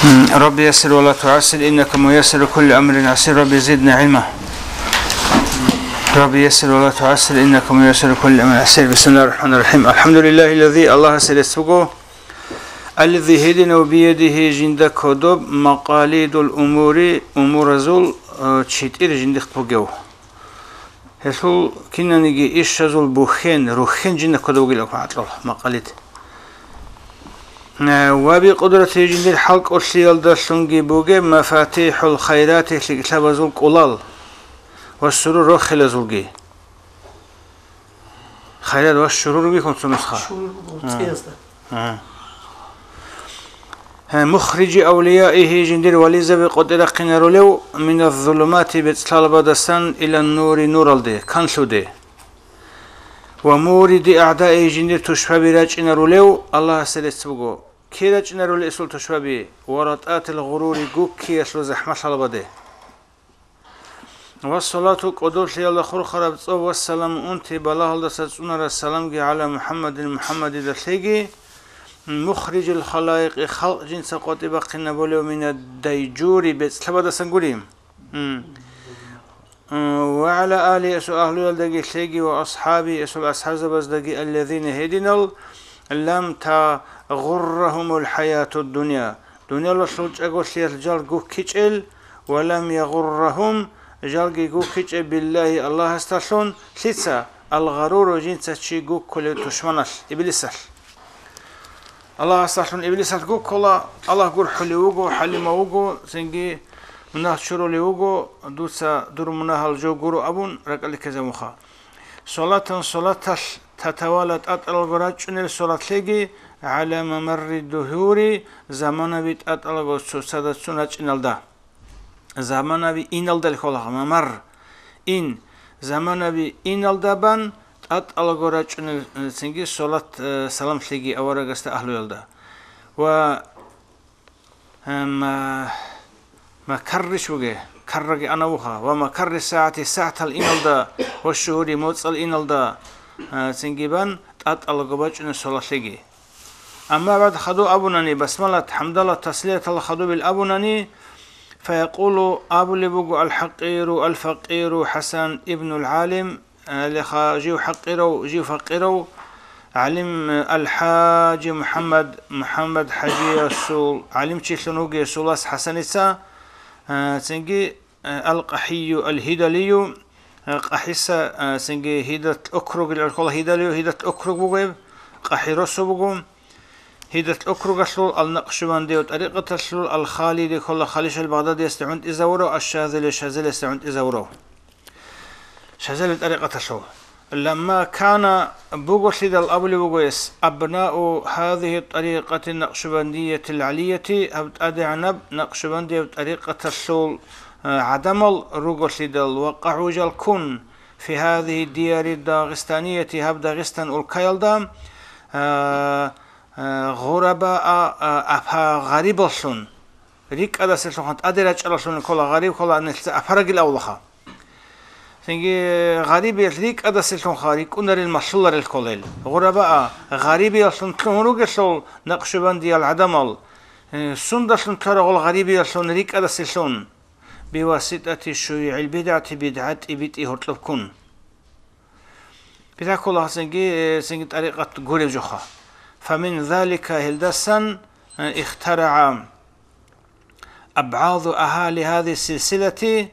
ربي يسر ولا تعسر إنك ميسر كل أمر عسير ربي زدنا علما. ربي يسر ولا تعسر إنك ميسر كل أمر عسير بسم الله الرحمن الرحيم. الحمد لله الذي الله سيسبقه الذي هدنا بيده جند كدب مقاليد الأمور أمور زول تشيتير جند خبقه هسول كنا نجي إيش زول بوخين روخين جند كدب قلق مقاليد. وبقدرته جند الحلق أرسيال دسونجي بوجي مفاتيح الخيرات لكتاب زول قلال والسرور روخ لزولجي خيرات والشرور بيكم تنسخة مخرج أوليائه جندر وليزا بقدر قنر لو من الظلمات بتسلال بدسان إلى النور نور الدي كانسو دي ومورد أعدائه جندر تشفى براج لو الله سلسبقو كيدا جنرو الاسول تشوابي؟ ورطات الغرور قوكي يسلو زحمة البدي والصلاة قدوس يلا خور خرب والسلام أنت بلاه الله سنة السلام على محمد محمد دسيجي مخرج الخلائق خلق جنس قطب قنا بولو من الديجور بس لبدا سنقوليم وعلى آله أسو أهل الدقي وأصحابي أسو الأصحاب زبزدقي الذين هدنا لم تا غرهم الحياة الدنيا. دنيا لسلج أقوسيات جلقو كيشل ولم يغرهم قو كيشل بالله. الله استسلون سيتسا الغرور جنسا شي قو كل تشمنش إبليسل الله استسلون إبليسل قو كلا الله قول حلي وقو حلي ما وقو سنجي منها شرو لي وقو دوسا دور منها الجو قرو أبون رقل كذا مخا. صلاة صلاة تتوالد أطل الغراج صلاة لجي على ممر الدهور زمان بيت أطلق سوسادة سنة إنالدا زمان بي إنالدا الخلاق ممر إن زمان بي إنالدا بان أطلق رجل سنجي صلاة سلام سلجي أورا قست أهل يلدا و ما ما كرش وجه كرج أنا وها وما كر الساعة ساعة الإنالدا والشهور موت الإنالدا سنجي بان أطلق رجل صلاة سلجي أما بعد خدو أبونني بسملة حمد الله تسلية الله خدو بالأبونني فيقول أبو لبقو الحقير الفقير حسن ابن العالم لخا جيو حقيرو جيو فقيرو علم الحاج محمد محمد حجي السول علم تشلنوغي سولاس حسنسا سنجي القحي الهدلي قحيسا سنجي هدت أكرغ الكل هدلي هدت أكرغ بغيب قحيرسو بغيب هيدت أكرغسلو النقشبندي وطريقة السلول الخالدي كل خالش البغدادي يستعمد إزورو الشاذل الشاذل يستعمد إزورو شاذل طريقة السلول لما كان بوغسيد الأبل بوغيس أبناء هذه الطريقة النقشبندية العلية أدعنب نقشبندية بطريقة السول عدم الرغسيد وقعوا جلكون في هذه الديار الداغستانية هب داغستان الكيلدام آه غرباء أفا غريب السن ريك أدا سلسون أدرى جلسون كل غريب كل نلس أفرق الأولها سنجي غريب يريك أدا سلسون خاري كنر المسلر الكلل غرباء غريب يلسون تنورو جسول نقشبندي العدمل سندسون ترى غريب يلسون ريك أدا سلسون بواسطة شيوع البدعة بدعة إبتي هرتلبكون بدعة كلها سنجي سنجي طريقة غريب جوخا فمن ذلك هلدسن اخترع أبعاض أهالي هذه السلسلة.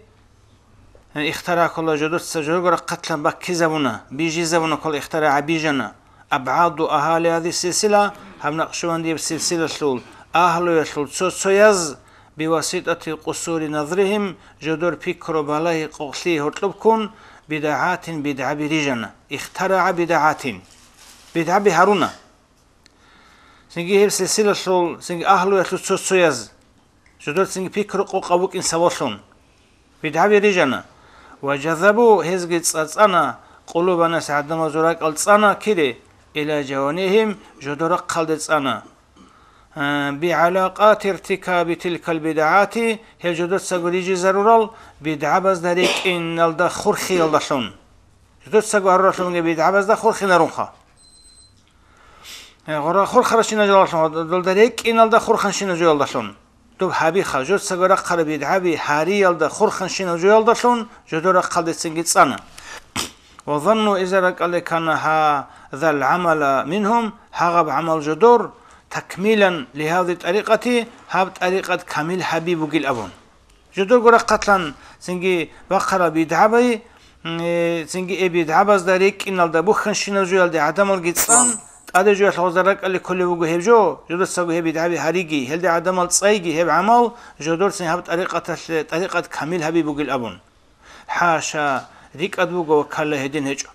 اخترع كل جدود سجرق قتلا بكزبنا بيجي زبنا كل اخترع بيجنا. أبعاض أهالي هذه السلسلة هم نقشون دي بسلسلة سلول أهل يسلول سوسويز بواسطة قصور نظرهم جدور بيكرو بلاي قوسي هرطلبكون بدعات بدعة بريجنا اخترع بدعات. بدعة بهارونا سنجي هيب سلسلة شول سنجي أهلو يتلو تسوسويز جدول سنجي بيكرو قو قوك إن سوالون بدعا بريجانا وجذبوا هزجت صانا قلوبنا سعدما زراك الصانا كده إلى جوانهم جدرق قلد صانا بعلاقات ارتكاب تلك البدعات هل جدد سقريجي ضرورال بدعة بز داريك إن الدا خرخي الدشون جدد سقريجي بدعة بز دا خرخي نرونخا غرا خور خرشنا جلالشون دل دريك إن الدا خور خنشنا جلالشون دوب حبي خجوت سجرا قرب يدعبي هاري يلدا خور خنشنا جلالشون جدورا قلد سنجت سنة وظنوا إذا رك كان هذا العمل منهم هغب عمل جدور. تكميلا لهذه الطريقة هاب طريقة كامل حبيب وقيل أبون. جدور قرأ قتلا سنجي بقرة بيدعبي سنجي إبي دعبز داريك إن الدا بخنشنا جلال عدم الجيتسان أده جو الحوزرك اللي كل وجو هب جو. جدور سجو هب يدعبي هريجي هل ده عدم الصيجي هب عمل. جدور سن هب طريقة طريقة كامل حبيب وقيل أبون. حاشا ريك أدوغو كله هدين هجو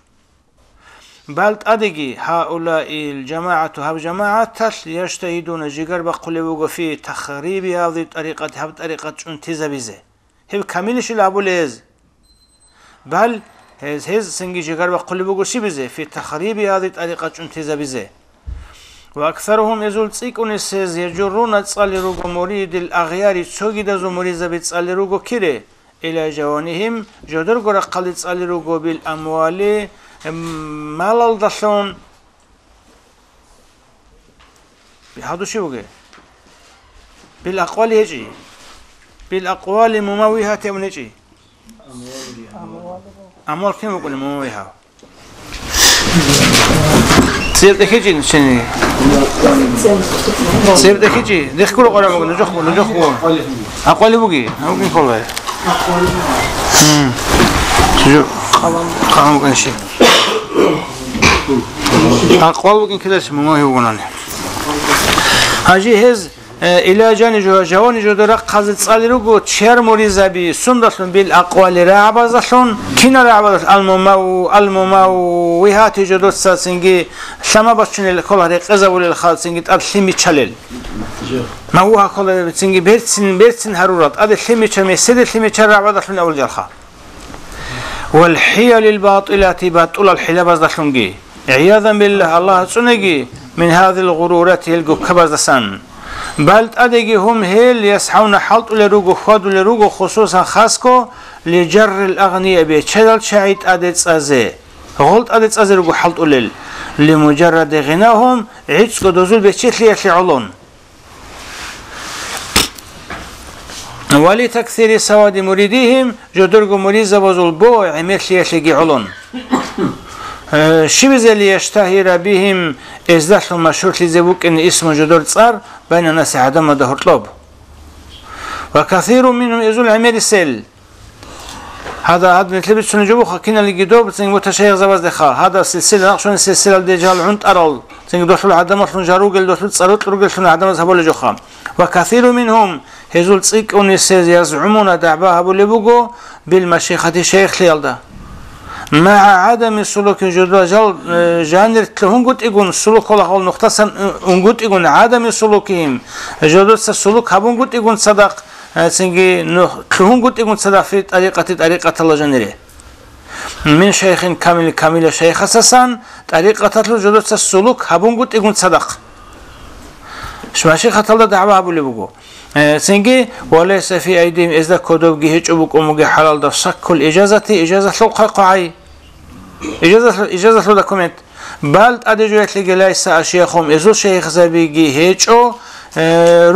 بل أدقي هؤلاء الجماعة هب جماعة يجتهدون جيجر وجو في تخريب هذه الطريقة هب طريقة انتزا بزه هب كاملش الأبو ليز بل هز هز سنجي جيجر بقول وجو بزه في تخريب هذه الطريقة انتزا بزه وأكثرهم يزول تسيكون السيز يجرون تصالي روغو مريد الأغيار تسوغي دازو مريزة بتصالي روغو كيري. إلى جوانهم جدر قرى قلت تصالي بالأموال مال الدشون بهذا شو بقى بالأقوال يجي بالأقوال ممويها تمنجي أموال كم يقول ممويها سير دكيجي نشني سير دكيجي دخ كل قرا مقول نجح نجح أقوال بقى ممكن كله شو قام ممكن شيء أقوال ممكن كده اسمه ما هو قناني هاجي هز إلى جانب جواني جدرا قازت صالرو تشير مريزابي سندسون بالأقوال رعبازشون كنا رعباز الممو الممو وهات جدو ساسنجي شما باشن الكل هري قزاول الخال سنجي تاب سيمي تشالل ما هو هكول سنجي بيرتسن بيرتسن هرورات هذا سيمي تشامي سيد سيمي تشار رعبازشون أول جرخا والحيل الباطلة باطل الحيلة بازدشونجي عياذا بالله الله تسنجي من هذه الغرورات يلقوا كبازدسان بل أدقي هم هيل يسحون حلط لروغو خود لروغو خصوصا خاصكو لجر الأغنياء بيتشدل شعيد أدت أزي غلط أدت أزي روغو حلط لل. لمجرد غناهم عيدسكو دوزول بيتشيت لي علون. ولتكثير سواد مريديهم جدرغو مريزة وزول بو عمير لي علون. شبز اللي يشتهر بهم ازدح المشهور لزبوك ان اسمه جدور تصار بين الناس عدم ده طلب. وكثير منهم يزول عمير السيل هذا هذا نتلبس شنو جبو خكينا اللي جدو بتسنج متشيخ زباز دخا هذا سلسلة نقشون السلسلة اللي جال عند أرل تسنج دوشل عدم شنو جاروجل دوشل تصرط روجل شنو عدم زبول جوخام وكثير منهم يزول تصيك أنيسيز يزعمون دعبها بولي بالمشيخة شيخ ليلده مع عدم سلوك جل جانر تلهم قلت إيقون سلوك الله قول نقطة قلت إيقون عدم سلوكهم. جدا سلوك هبون قلت إيقون صدق سنجي تلهم قلت إيقون صدق في طريقة طريقة الله جنره من شيخ كامل كامل شيخ أساسا طريقة تلو جدا سلوك هبون قلت إيقون صدق. شما شيخ الله دعوة أبو اللي بقو سنجي وليس في أيديهم إذا كدوب جهج أبوك أموجي حلال ده شك الإجازة إجازة لو إجازة لو دوكمنت بل أدجوت لجلايس أشياخهم إزول شيخ زبيجي هيج أو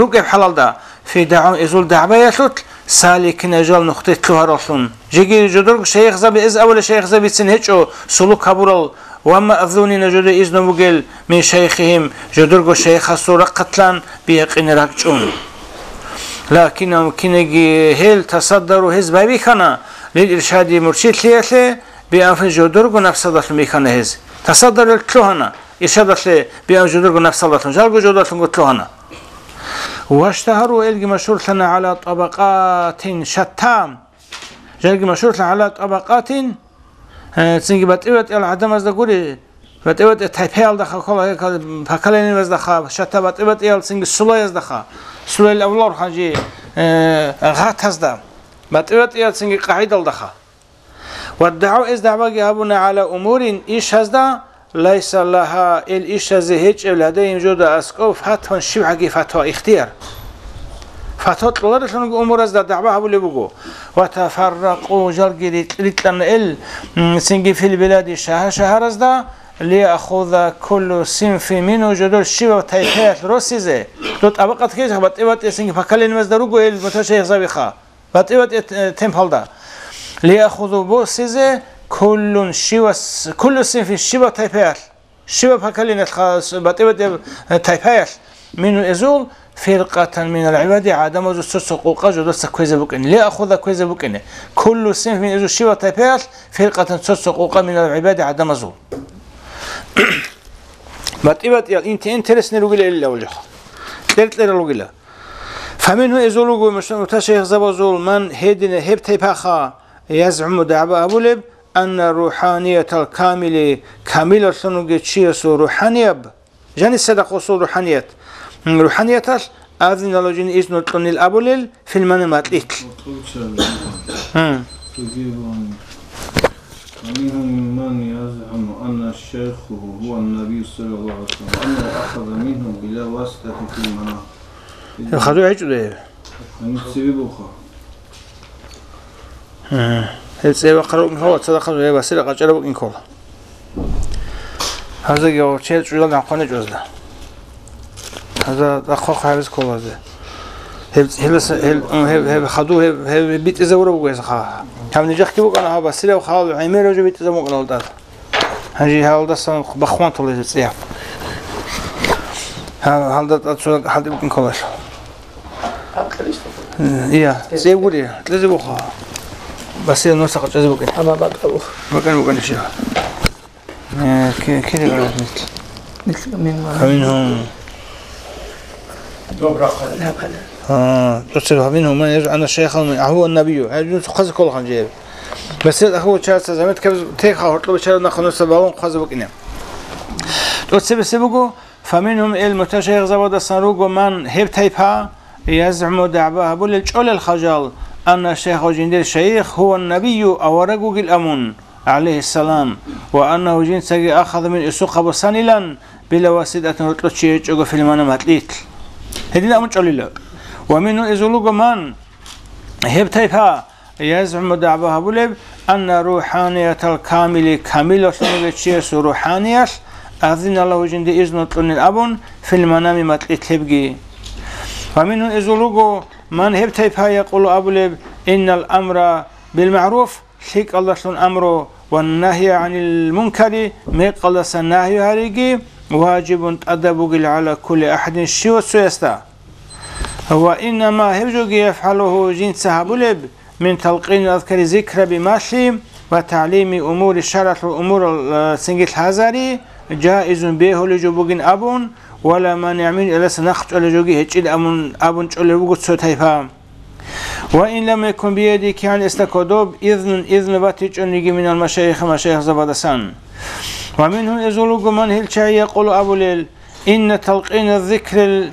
رقب حلال ده في دعوة إزول دعوة يسوت سالك نجال نقطة كهرسون جيجي جدرك شيخ زبي إز أول شيخ زبي أو سلوك كبرال وما أذوني نجد إذن مقل من شيخهم جدرك شيخ سورة قتلان بيقين راكجون لكنهم كنجي هل تصدروا هز بابي كنا للإرشاد مرشد ليه بأنف جدرق نفس الله ميكنا هز. تصدر الكلهنا إرشاد له بأن جدرق نفس الله جالق جدرق الكلهنا واشتهروا إلقي مشهور لنا على طبقات شتى جالق مشهور لنا على طبقات تسنجي بتقوت العدم از دقوري بتقوت تايبيال دخل كل هيك بكلين از دخل شتى بتقوت يال سنجي سلاي از دخل سلاي الأولار حاجي غات هزدا بتقوت يال سنجي قاعدة دخل والدعوة إز دعوة جابنا على أمور إيش هذا ليس لها الإيش هيج لديهم جود أسقف حتى شبعة فتوى إختيار. فتوى طلعت لنا أمور از دعوة أبو لبقو وتفرقوا جرجري لتن إل سنجي في البلاد شهر شهر از ليأخذ كل صنف منه جدول شبه تايتات روسيزة. دوت أبقى كيس بات إبات سنجي فكالين مزدروجو المتشيخ زبيخا بات إبات تمبل ده ليأخذ بوسيزه كل شبه كل صنف شبه تايتات شبه فكالين الخاص إبات تايتات من الأزول؟ فرقة من العباد عدم جو سسقوق جو دس كويز بوكن ليأخذ كويز بوكن كل صنف من أزول شبه تايتات فرقة سسقوق من العباد عدم ماتيبات يا انت انترس نلوغيلا إلا وجه؟ تلت لوغيلا فمنه ازولوغو مش متشيخ زبازول من هيدن هب تيباخا يزعم دعبا أبو لب أن روحانية الكامل كاملة سنوغي تشيسو روحانية جاني الصدق وصول روحانية. روحانية أذن لوجين إذن تنل أبولل في المنامات إتل ومنهم من يزعم أن الشيخ هو النبي صلى الله عليه وسلم أنه أخذ منهم بلا واسطة في المنام خذوا عجل ეწევა ხაროკინ ხოლო სადახან ვებასე რა გაჭერებო კინ ხოლო ჰაზა გეორჩე წვილა განხანე ჭოზდა ჰაზა ახო ხარის ხოლოზე ჰელს ჰელ ჰელ ხადუ ჰელ ბიტზე ურო გეს ხა თამნიჯა ხკიბო კანა ჰაბა სილა ხალ აიმერო ჟე ბიტზე მოყნალდა ჰაჟი ჰალდა სან ბახვან თოლეზე წია ჰალდა წულა ჰალდი კინ ხოლაშო ია ზეგურია წლეზე მოხა لو نسق جزء بكون أما بعد أبوه. بكون بكون شيء كده مثل مثل من فمنهم لا بلا آه تصير منهم من يجعل أن الشيخ هو النبي. هذا قصد كل خنجير بس هو شاء زمت كبز تيخ هرطلب شاء نخلص سبعون قصد بكنا تصير سبقوا فمنهم المتشيخ زبد الصاروق من هب تيبها يزعم دعبها بل الجول الخجل. أن الشيخ جندير الشيخ هو النبي أو رجل الأمون عليه السلام وأنه جنس أخذ من إسوق بسانيلا بلا واسطة رطلت شيء في المنامات ليتل هذه أمر جليلة ومنه إزولوغ من هب تيفا يزعم دعبها بولب أن روحانية الكامل كاملة سنغتشيس روحانية أذن الله جند إذن طن الأبن في المنام متلت هبجي ومنه إزولوغ من هب تيفا يقول أبولب إن الأمر بالمعروف شيك الله سن أمره والنهي عن المنكر ميقل سنهي هريجي واجب أدب على كل أحد شو سيستا هو إنما هبجوج يفعله جنس هبولب من تلقين الأذكار ذكر بماشي وتعليم أمور الشرع وأمور سنجل الهزاري جائز به لجبوغين أبون. ولا مانع من إلا سنخت لجوغي هجل أبون أبون لجوغ سوتيفا وإن لم يكن بيدك يعني استكودوب إذن إذن باتج أنجي من المشايخ مشايخ زبادسان ومنهم يزولوغ من هل يقول أبو ليل إن تلقين الذكر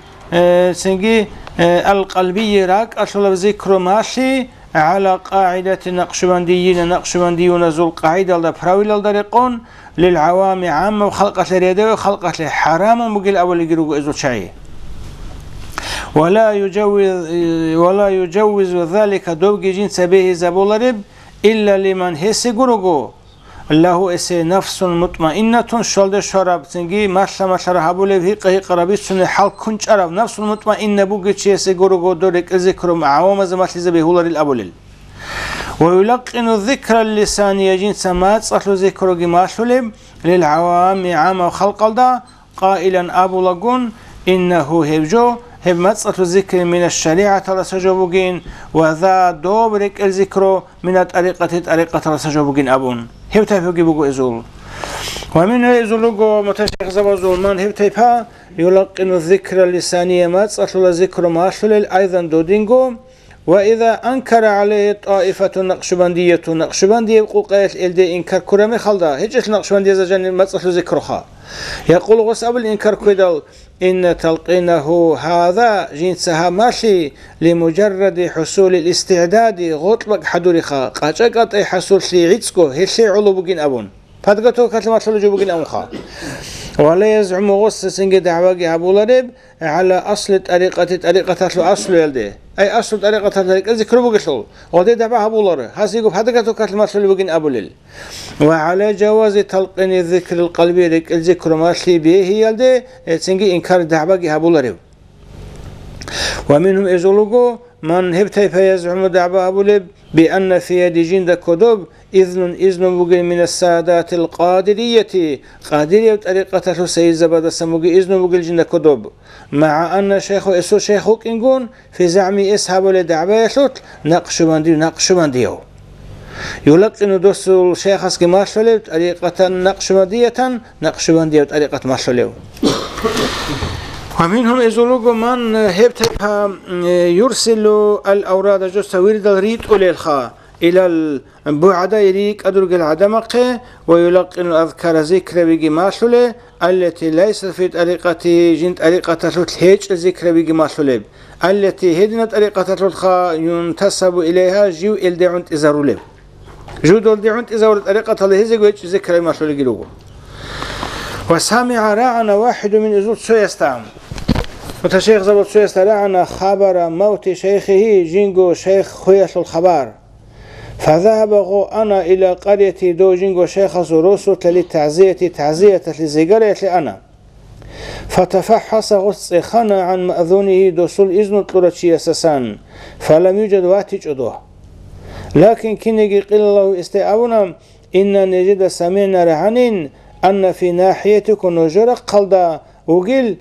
سنجي القلبي راك أصل ذكر ماشي على قاعدة نقشبنديين نقشبنديون ذو القاعدة الدفراوي للدريقون للعوام عامة وخلقة اليدوي وخلقة حرام مقل أول يقولوا إزو شيء. ولا يجوز ولا يجوز ذلك دوغي جنس به زبولرب إلا لمن هسي قرقو له اسي نفس مطمئنة شولد شراب تنجي ماشا ماشا رهابو لبهي قهي قرابي سنة حال كنش عرب نفس مطمئنة بوغي چيسي قرقو دورك الذكر معاومة زمات لزبه هولر الأبولل ويلقن الذكر اللسان يجين سمات صحلو ذكر جماشلب للعوام عام وخلق الدا قائلا أبو لقون إنه هبجو هب متصة الذكر من الشريعة لسجوبوجين وذا دوبرك الذكر من الطريقة طريقة لسجوبوجين أبون هب تفوقي بقو إزول ومن إزولوغو متشيخ زبازول من هب تيبها يلقن الذكر اللسانية متصة الذكر ماشلل أيضا دودينغو وإذا أنكر عليه طائفة النقشبندية نقشبندية قوقيت إلدي إنكار كرمي خلدا هجت النقشبندية زجان متصل ذكرها يقول غس أبل إنكار كيدل إن تلقينه هذا جنسها ماشي لمجرد حصول الاستعداد غطلق حدورخا قاچقط حصول سيعيتسكو هشي علو بگين أبون. فدقتو كلمة لجو بگين أبون خا. ولا يزعم غص سنجي دعواقي أبو لرب على أصل طريقة طريقة أصل يلدي أي أصل طريقة طريقة ذكر بقشل ودي دعوا أبو لره هاسيقو فدقتو كلمة لجو بگين أبو لل وعلى جواز تلقين الذكر القلبي لك الذكر ما به يلدي سنجي إنكار دعواقي أبو لرب ومنهم إزولوغو من هبتي فيزعم دعوة أبو لب بأن في يد جند كدب إذن إذن بقي من السادات القادرية. قادرية طريقة سيد زبادة سموغي إذن بقي جند كدب مع أن شيخ إسو شيخ إنقون في زعم إسحاب لدعوة يشوت نقش بندي نقش بنديو يلقن دوس الشيخ أسكي ماشلو طريقة نقش بندية نقش بنديو طريقة ماشلو ومنهم يزولوغو من هبتها يرسل الأوراد جوسا ورد الريد الخا إلى البعد يريك أدرق العدمق ويلقن الأذكار ذكر بيجي ماشولة التي ليست في طريقة جنت طريقة تلهيج ذكر بيجي ماشولة التي هدنا طريقة تلخا ينتسب إليها جيو إلدعونت إزارولب جو دول دعونت إزارولب طريقة الهيزي ذكر ماشولة جلوغو وسامع راعنا واحد من إزول سويستام وتشيخ زبط سويستام راعنا خبر موت شيخه جينجو شيخ خويش الخبر فذهب غو أنا إلى قرية دو جينجو شيخ زروسو للتعزية تعزية لزيقرية لأنا فتفحص غص خنا عن مأذونه دوسول إذن طلرتشي أساسان فلم يوجد واتج أدوه لكن كنجي قيل الله استيعابنا إن نجد سمعنا رعنين أن في ناحيتكم نجرق قلدا. وقيل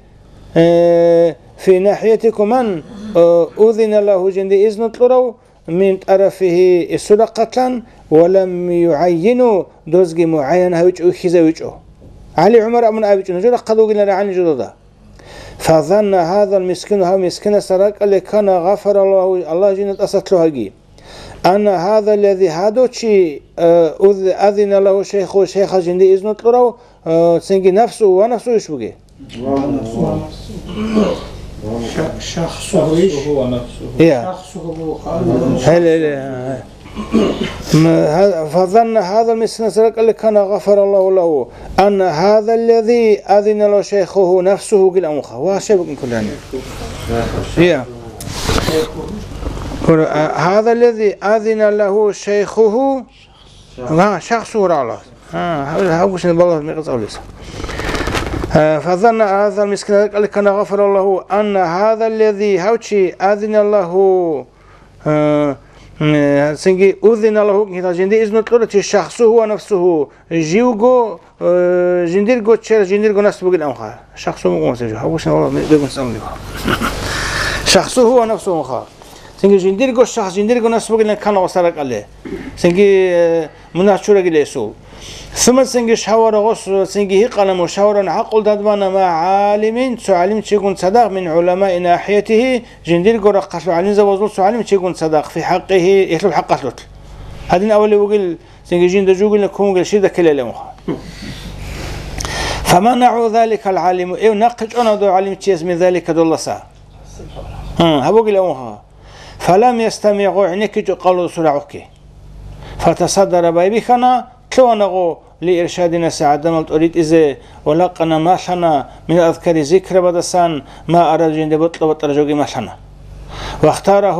آه، في ناحيتكم من؟ آه، أذن له جند إذن طلروا من طرفه السلقة ولم يعينوا دوزج معين هوج أخذ وجهه علي عمر أمن أبي نجرق قدوا قلنا عن جدودا فظن هذا المسكين هو مسكين سرق اللي كان غفر الله الله جنة أسطله أن هذا الذي هذا شيء آه، أذن له شيخ شيخ جندي إذن طلعوا آه، سنجي نفسه ونفسه إيش بقي شخصه إيش؟ هو نفسه. يا. شخصه هل فظن هذا المسكين سرق اللي كان غفر الله له أن هذا الذي أذن له شيخه نفسه قل أمخه وشيء كل يا. هذا الذي أذن له شيخه ما شخصه رعلا ها وش بالله ميقص أوليس فظن هذا المسكين قال كان غفر الله أن هذا الذي هوشي أذن الله سنجي أذن له كذا جندي إذن تقولت شخصه ونفسه. جيوغو جندير تشير جندير جو نفسه بقول أمخا شخصه مو مسجو هوش والله بيقول سألني شخصه ونفسه مخا سنجي جنديرغو شخص جنديرغو نسبق لنا كان وصلك عليه سنجي مناشورة جلسوا ثم سنجي شاور غص سنجي قلم وشاور عقل دادبانا مع عالم سعالم تشيكون صدق من علماء ناحيته جنديرغو رقص علم زوزول سعالم تشيكون صدق في حقه يطلب حق لوت هذين أول وقل سنجي جند جوجل نكون قل شيء كل لهم فمنعوا ذلك العالم إيه نقج أنا دو عالم تشيز من ذلك دولسا ها هبوق لهم فلم يستمعوا عنك قالوا سرعوك فتصدر بايبخنا كونغو لإرشادنا سعدنا الطريق إذا ولقنا ماشنا من أذكار ذكر بدسان ما أراد جند بطل بطرجوغي ماشنا واختاره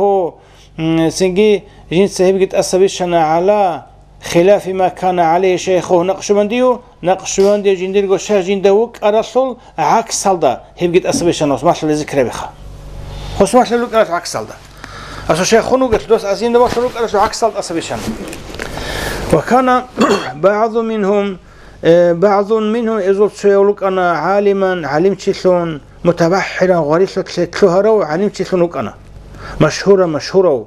سنجي جن سهيب قد أسبشنا على خلاف ما كان عليه شيخه نقشبنديو. نقشبندي جندير شاه جندوك أرسل عكس سلدا. هيب قد أسبشنا وسمعش لذكر بخا. وسمعش لذكر عكس سلدا. أشو شيخ خنو قلت دوس أزين قلت عكس صلت أسبيشان وكان بعض منهم بعض منهم إذا تسيولك أنا عالما علم تشلون متبحرا غريسة تلهرو علم تشلون أنا مشهورا مشهورا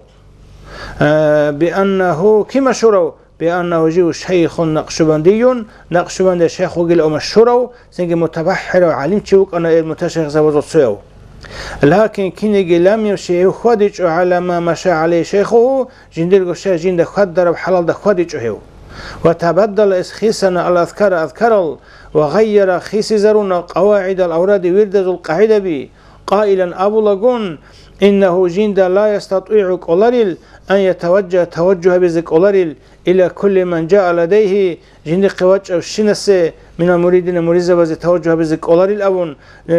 بأنه كي مشهورا بأنه جيو شيخ نقشبندي نقشبند شيخ وقل أو مشهورا سنجي متبحر وعلم تشوك أنا المتشيخ زوجة سيو لكن كنيجي لم يمشي خدج على ما مشى عليه شيخه جندر قشة جند خدر بحلال ده خدج هو وتبدل إسخيسنا الأذكار أذكر وغير خيسزرون قواعد الأوراد ورد القاعدة بي قائلا أبو لغون إنه جند لا يستطيع قولاريل أن يتوجه توجه بزك إلى كل من جاء لديه جند قواج أو شنس من المريدين مريزة وزي توجه بزك قولاريل أبون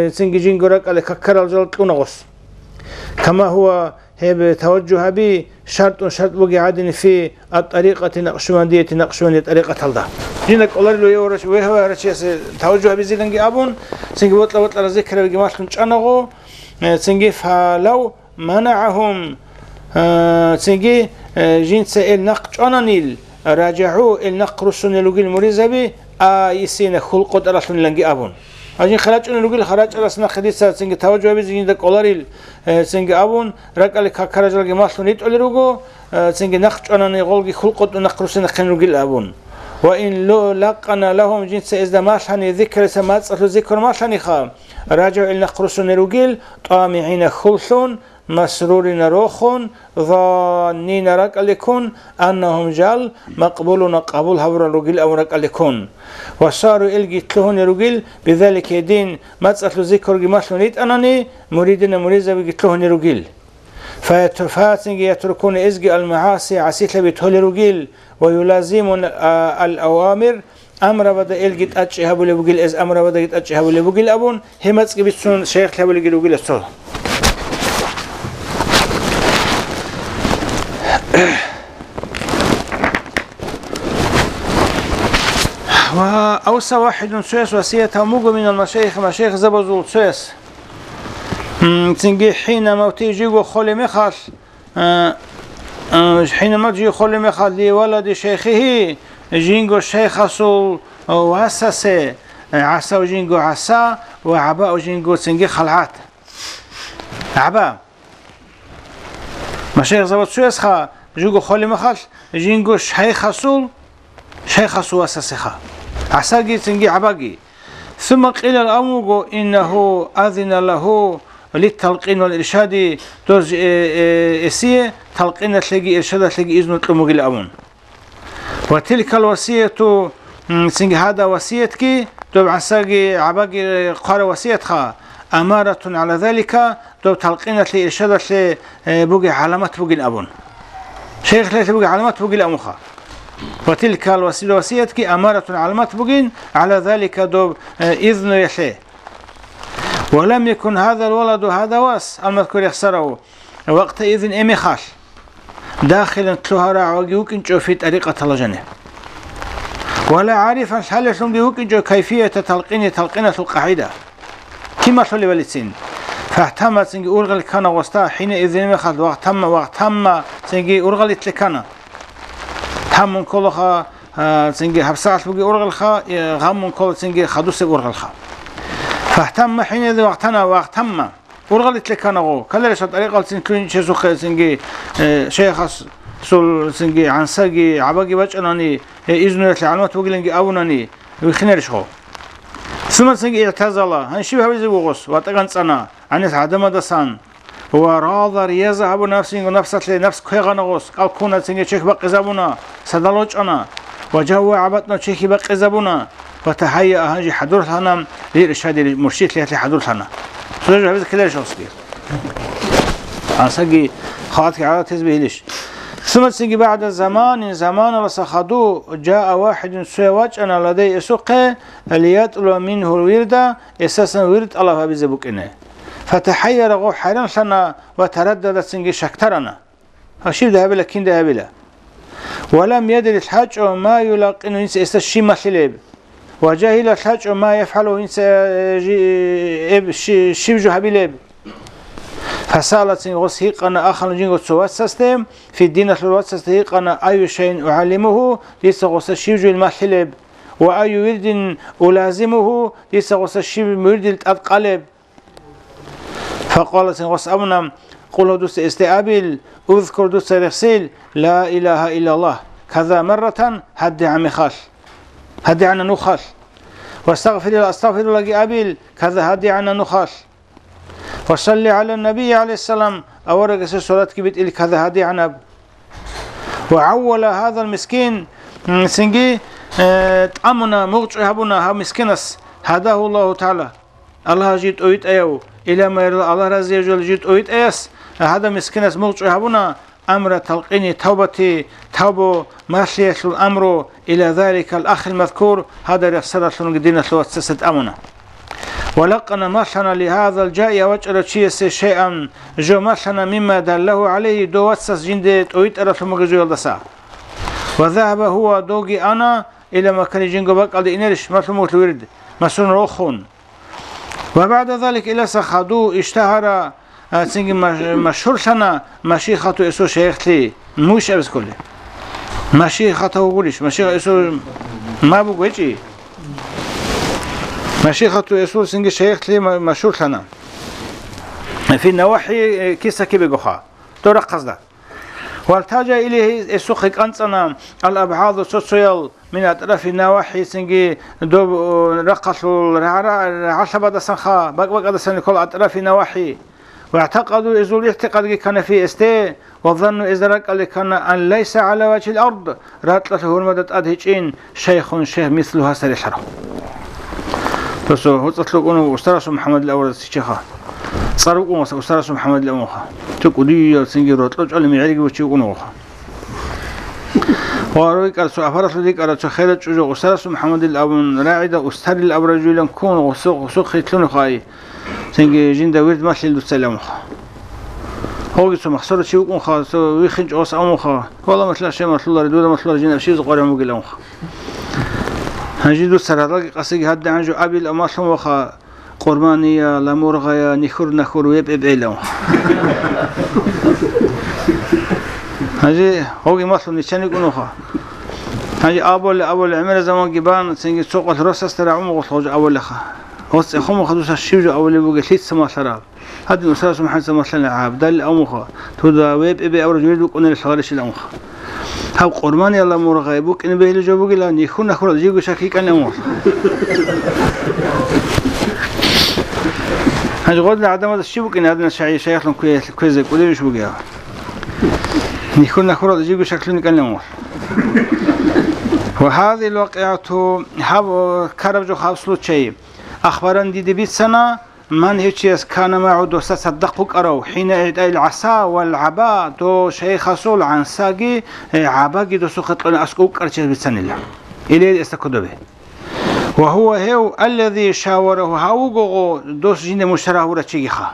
سنجي جنگورك على ككر الجلط لنغس كما هو هي توجه بي شرط شرط وقعدني في الطريقة نقشبندية نقشبندية طريقة هلدا جينك أولار لو يورش ويه ورش توجه بي زيلنجي أبون سنجي وطلا وطلا ذكر بيجي ماشلن چانغو سنجي فلو منعهم سنجي جنس النق چانانيل راجعوا النق رسون لوجيل مريزبي آيسين خلقت أرسلن لنجي أبون აჟინ ხარაჭუნი რუგილ ხარაჭრას ნახდისა წინგ თავჯობი წინგ და კოლარილ წინგ აბუნ რაკალი ქაქარაჯალგი მასლუნი ტოლი რუგო წინგ ნახჭონანი ღოლგი ხულყოტ ნახრუსი ნახენ რუგილ აბუნ وإن لو لقنا لهم جنس إذا ما شاني ذكر سما ذكر ما شاني خا راجع إلى قرصون رجيل طامعين خلصون مسرورين روخون ظانين رك لكون أنهم جال مقبولون قبول هبر الرجل أو رك لكون وصاروا إلقي تلهون رجل بذلك دين ما تسألوا ذكر جماش نريد أنني مريدنا مريزة بيتلهون رجل فاترفاتنج يتركون إزق المعاصي عسيت بتهول رجل ويلازمون الأوامر أمر بدا إلقيت أتش هبول بقول إز أمر بدا هبول بقول أبون هم تسقي شيخ هبول بقول بقول وأوصى واحد سويس وصيته موجو من المشايخ مشايخ زبزول سويس. تنجي حين موتي جيغو خولي مخال. حين موت جيغو خولي مخال لولد شيخه. جينغو شيخ سول وأسسه. عسى وجينغو عسى وعباء وجينغو تنجي خلعات. عباء. مشايخ زبط سويس خا. جوجو خولي مخال جينغو شيخ سول شيخ سول واسسه عساقي تنجي عباقي ثم قيل الأمر إنه أذن له للتلقين والإرشاد دوز إسية تلقين تلاقي إرشاد تلاقي إذن تلمغي الأمون وتلك الوصية سنجي هذا وصيتك طبعا ساقي عباقي قال وصيتها أمارة على ذلك دو تلقين إرشاد بوغي علامات بوغي الأبون شيخ ليس بوغي علامات بوغي الأموخا وتلك الوسيلة وسيتك أمارة على المتبقين على ذلك دوب آه، إذن يحيه ولم يكن هذا الولد هذا واس المذكور يخسره. وقت إذن إمي خاش. داخلا تلوها وجيوك في طريقة الجنة. ولا عارفا هل يشلون جيوك كيفية تلقين تلقينة القاعدة. كما تولي بالسين فاهتم سنجي أرغل كان وستا حين إذن مخال وقت تم وقت تم سنجي أرغل إتلكنا همون كلها سنجي هبسات بقي أرغلخا غمون كل سنجي خدوس أرغلخا فاهتم حين وقتنا وقتما أرغلت لك أنا كلا ليش طريقة سنكون شيء سنجي شيخ سول سنجي عن سجي عباقي بجناني إذن العلمات بقولنجي أوناني وخنرش هو ثم سنجي اعتزل هنشبه بيزي وغص واتقن سنة عن عدم دسان وراضر يذهب نفسي ونفسه لنفس كيغنغوس قال كونا سنجي شيخ بقي زبونا سدلوش أنا وجو عبتنا شيخ بقي زبونا وتهيأ هنجي حضور لنا لإرشاد المرشد لها حضور لنا سنجي هذا كده شو صغير عن سجي خاطك على تزبيه ليش ثم سنجي بعد زمان زمان وسخدو جاء واحد سواج أنا لدي سوق ليطلب منه الورد أساسا ورد الله بزبك إنه فتحير غو حيران سنة وتردد سنجي شكترنا. هشيب ذهب لكن ذهب له ولم يدر الحج ما يلقن إنس استشي مثلب وجاهل الحج ما يفعله إنس شبجو هبلب فسالت سنغوس هيقنا آخر جنغو تسواتسستم في الدين الواتسست هيقنا أي شيء أعلمه؟ ليس غوس شبجو المثلب وأي ورد ألازمه ليس غوس الشبج مرد الأبقلب فقالت واسأبنا قل دوس استقابل اذكر دوس رسيل لا إله إلا الله. كذا مرة هدي عمي خاش هدي عنا نخاش واستغفر الله استغفر الله قابل كذا هدي عنا نخاش وصلي على النبي عليه السلام أورق صلاة كبت إلي كذا هدي عنا وعول هذا المسكين سنجي تأمنا موقع هبنا هم مسكنس هداه الله تعالى. الله جيت أويت أيو إلى ما يرضى الله رضي وجل جيت أويت أيس هذا مسكنس موقع هبنا أمر تلقين توبتي توبو ماشية الأمر إلى ذلك الأخ المذكور. هذا رسالة لنقدين سلوات أمنا ولقنا مثلا لهذا الجاء وجر شيئا. جو مثلا مما دله عليه دو واتسس جند تويت أرث مغزو يلدسا وذهب هو دوغي أنا إلى مكان جنگو بق على إنرش مثل موت الورد مسون روخون. وبعد ذلك إلى سخدو اشتهر سنگ مشهور سنة مشيخة اسو شيخ لي موش أبس كله مشيخة وقولش مشيخة اسو ما بقويتي مشيخة اسو سنگ شيخ لي مشهور سنة في النواحي كيسا كي بقوخا ترقص ده والتاجا إليه السخك أنصنا الأبعاد السوسيال من أطراف النواحي سنجي دو رقص العشبة دسنخا بق بق دسن كل أطراف النواحي. واعتقدوا إذ الاعتقاد كان في إستي وظنوا إذ رك كان أن ليس على وجه الأرض. رات له المدد أدهجين شيخ شيخ مثلها سريحره تسو هو تطلقون أستاذ محمد الأول الشيخة صاروا أستاذ محمد الأول تقولي سنجي روت لج علم يعرق وتشيقون وخا وارويك أرسو أفرس لديك أرسو خيرت شجو أستاذ محمد الأول راعدة أستاذ الأبرجول كون وسوق وسوق خيتلون خاي سنجي جين داويرد ما حلو السلام خا هو سو مخسر شيء يكون خا سو ويخنج أوس أمو خا والله مثل شيء مثل الله ردود مثل الله جين شيء زقاري مو قلهم خا هنجدو سرادق قصيق هاد عنجو أبي الأماسهم وخا قربانية لمرغية نخور نخور ويب إبعيلهم هجي هو مثل نشان يكونوا خا هجي أول أول عمر زمان جبان سنجي سوق الرصاص ترى عمو وخوج أول خا هوس خم خدوس الشيوج أول بوجي ثلاث سما شراب هذا أستاذ محمد سما سنة عاب دل أموخا تودا ويب إبي أول جميل بكون الحوارش الأموخا هاو قربان يلا مرغاي بوك إن بيلي جو بوجي لا نيخون نخور جيجو شاكي كان أموخ هاج قول لعدم هذا الشيء بوك إن هذا الشيء شيخ لهم كويس كويس كويس بوجي نيخون نخور جيجو شكلون كان أموخ وهذه الواقعة هاو كرب جو خاصلو شيء أخبرن دي دي سنة من هيتشيس كان معه دو تصدقك أرو حين العصا والعبا دو شيخ صول عن ساقي عباقي دو سخط أسكوك أرشيس بسن الله إليه استكدو به وهو هو الذي شاوره هاوغو دوس جين مشاره ورا تشيخا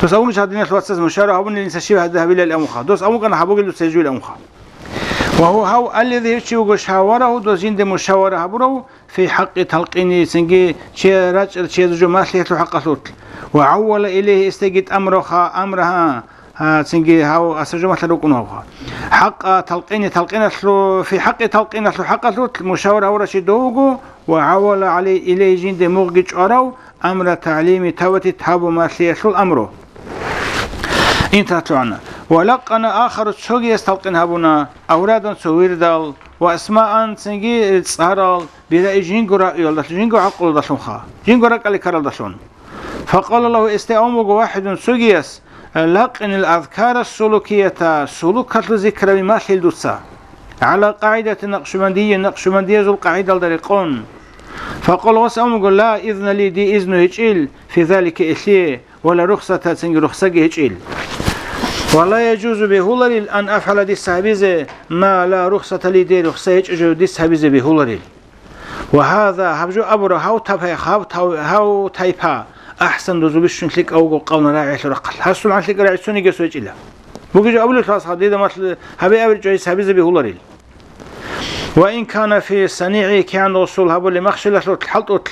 دوس أول شهادين الواتساس مشاره هون اللي نسشيب هذا هبيل الأمخا دوس أول كان حبوغ دو سيجو الأمخا وهو هو الذي يشيو شاوره دوس جين مشاوره هبرو في حق تلقيني سنجي شي رجل شي جو ماسلية حق وعول إليه استجد أمرها أمرها ها سنجي هاو أسجو مثل ركنوها حق تلقيني تلقين في حق تلقين حق ثلث مشاورة ورشي دوغو وعول عليه إليه جند مغجج أرو أمر تعليم توتي تهاب ماسلية الأمر انتهت عنا ولقنا آخر تشوغي يستلقين هابونا أورادا سويردال واسماء سنجي تصهرال بلا جينغو رأيول جينغو عقل دشون خا جينغو رقل كرل دشون فقال له استعمو واحد سوغيس لقن الأذكار السلوكية سلوك الذكر بما دوسا على قاعدة نقشبندية نقشبندية ذو القاعدة الدريقون. فقال وسأمو لا إذن لي دي إذن هجئل في ذلك إثية ولا رخصة سنجي رخصة هجئل ولا يجوز بهولر أن أفعل دي سابيزة ما لا رخصة لي دي رخصة يجوز دي سابيزة بهولر. وهذا هبجو أبرو هاو هاو هاو تايبا أحسن دوزو بشون لك أو قونا راعي لرقل هسول عن لك راعي سوني جسو إلا؟ بوجي أول خلاص هذا مثل هبي أول جاي سابيزة بهولر وإن كان في صنيعي كان رسول هبو لمخشلة الحلط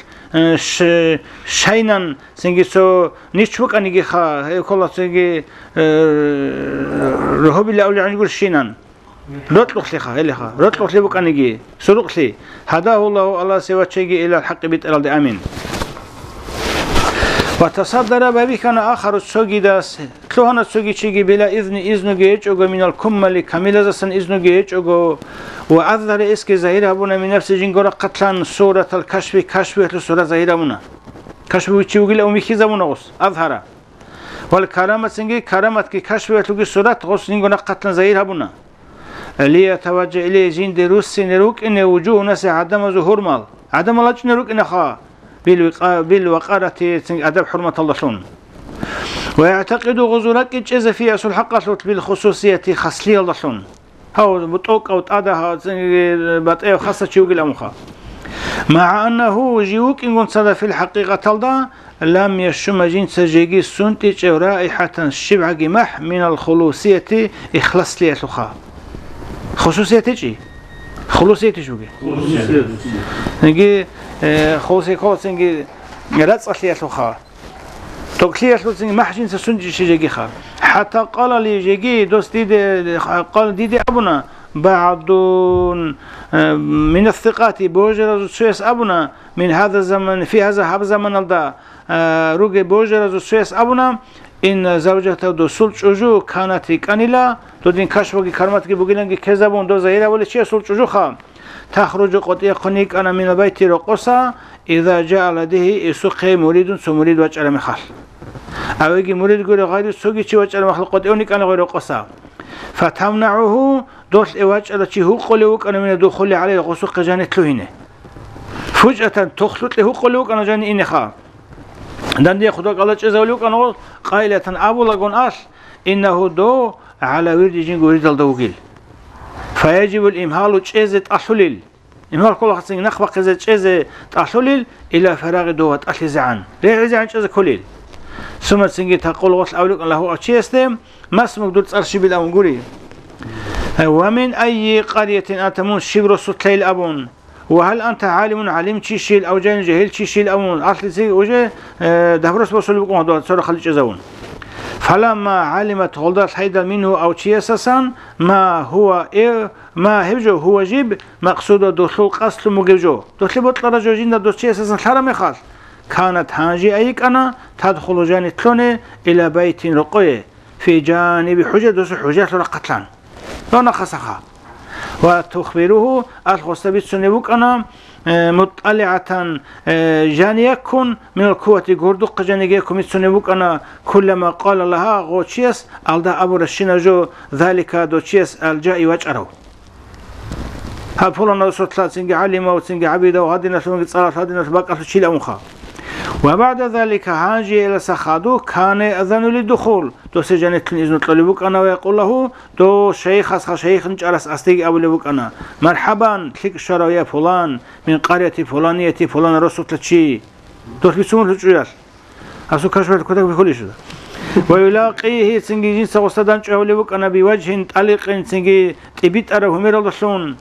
شينا سنجي سو نيشوك أنيجي خا هي كل سنجي رهوب اللي أولي عن يقول شينا رتلق لخا هي لخا رتلق لبك أنيجي سرق لي. هداه و تصدر به کن آخر سوگی دست. تلوهان سوگی چیگی بلا اذن اذنو گیچ اگو منال کمالی کمیل دستن اذنو گیچ اگو. و عذر اسکی زهیر ابونه من نفس جنگو را قتلن صورت الکشف کشف احلو صورت زهیر ابونه کشف چی وگل او میخیز ابونه غص اظهره ولی کرامت سنگی کرامت که کشف احلو گی صورت غص نگو را قتلن زهیر ابونه توجه إليه جند روس نروك این وجوه نسی عدم ظهور مال عدم الله نروك این خا بالوقارة أدب حرمة الله شون ويعتقد غزولك إجازة في أسل حقا بالخصوصية خصلية الله شون هاو بطوك أو هاو بطئة خاصة شوق الأمخا مع أنه جيوك إن كنت في الحقيقة تلدا لم يشم جنس جيجي سنتج رائحة الشبع جمح من الخلوصية إخلاص لي أتلخا خصوصية تجي خلوصية تجوجي نجي خلوصية خلص نجي رتص لي أتلخا تقلي أتلخا مح جنس سنتج جيجي خا حتى قال لي جيجي دوست دي قال دي دي أبونا بعض من الثقات بوجر سويس أبونا من هذا الزمن في هذا هذا الزمن الدا روجي بوجر سويس أبونا إن زوجته دو سلط أجو كانت كانيلا دو دين كشفوكي كرمتكي بوغيلنجي كذبون دو زهيرا ولا شيء سلط أجو خام تخرج قطيع قنيك أنا من البيت رقصة إذا جاء لديه يسوق مريد سمريد وجه مخال أو يجي مريد يقول غير سوقي شيء وجه مخال قطيعونك أنا غير قصة فتمنعه دول إواج على شيء هو قلوك أنا من دخول عليه غسوق جانت له هنا فجأة تخلط له قلوك أنا جاني إني خا دان دي خدوك الله جزاولوك أنا قائلة أبو لغون أش إنه دو على ورد جين ورد الدوغيل فيجب الإمهال جزة أحلل إمهال كل خاصة نخبة قزة جزة أحلل إلى فراغ دوات أحل زعان ريح زعان جزة كليل؟ ثم تسنجي تقول غسل أولوك الله أتشيستم ما اسمك دول تأرشي بالأمغوري ومن أي قرية أتمون شبر ستليل أبون. وهل أنت عالم علم تشيل أو جاهل جهل تشيل أبون؟ أصل زي وجه آه، دهبرس بصل بقوم دول سورة خليج زون فلما علمت غلدت حيدا منه أو تشيسسا ما هو إيه ما هبجو هو جيب مقصود دخول قصد مجيجو دخل بطل رجو جين دو تشيسسا حرم خاص كانت هانجي أيك أنا تدخل جاني تلوني إلى بيت رقية في جانب حجة دوس حجة قتلان ونقصها وتخبره الخصبي سنبوك أنا آه، مطلعة آه، جانيكون من القوة قردق جانيكم سنبوك أنا كلما قال لها غوتشيس ألدا أبو رشينا ذلك دوتشيس الجاء وجأرو هفلنا سوتلا سنجي علمة وسنجي عبيدة وهدنا سنجي صلاة هدنا سباق أسوشيل أمخا وبعد ذلك هاجي إلى سخادو كان أذن للدخول. دو سجنت إذن طلبوك أنا ويقول له دو شيخ أسخ شيخ نجرس أستيق أولبوك أنا مرحبا تلك شرو يا فلان من قرية فلانية فلان رسول تشي. دو بسمون تجوير أسو كشفت كتك بكل شده ويلاقيه سنجي جنس وصدان أولبوك أنا بوجه طليق سنجي تبيت أره همير الله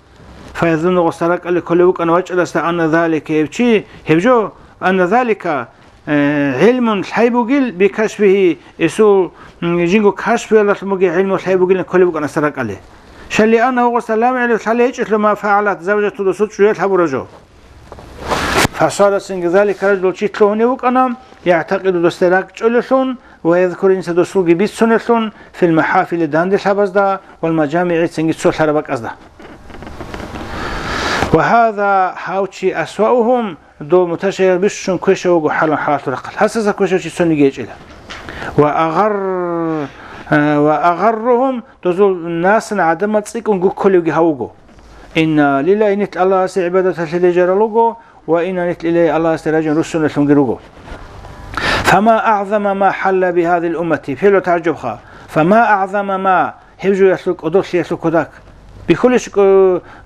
فيظن غسرك اللي كلبوك أنا وجه لست ذلك يبشي هبجو أن ذلك آه، علم الحيبوغيل بكشفه. يسو جينغو كشف ولا تموغي علم الحيبوغيل كل بقى نسرق عليه. شلي أنه وسلام عليه يجت لما فعلت زوجة دسوت شوية حبو رجو. فصار سنگ ذلك رجل تشيتلوني وكنا يعتقد دستراك جلسون ويذكر إنسا دسوغي بيت سنسون في المحافل داندي حبزدا والمجامع سنگ تسول حربك أزدا. وهذا هاوتشي أسوأهم دو متشير بشون كوشة وقو حالا حالات رقل. حساسا كوشة شي سوني جيج إلا وأغر وأغرهم تزول الناس عدم تصيكم قو كل يجي هاوغو إن لله نت الله سي عبادة الذي جرى وإن نت لله الله سيراجن رسول لهم فما أعظم ما حل بهذه الأمة فيلو تعجب خا فما أعظم ما؟ هبجو يسلك أدوش يسلك ذاك بكلش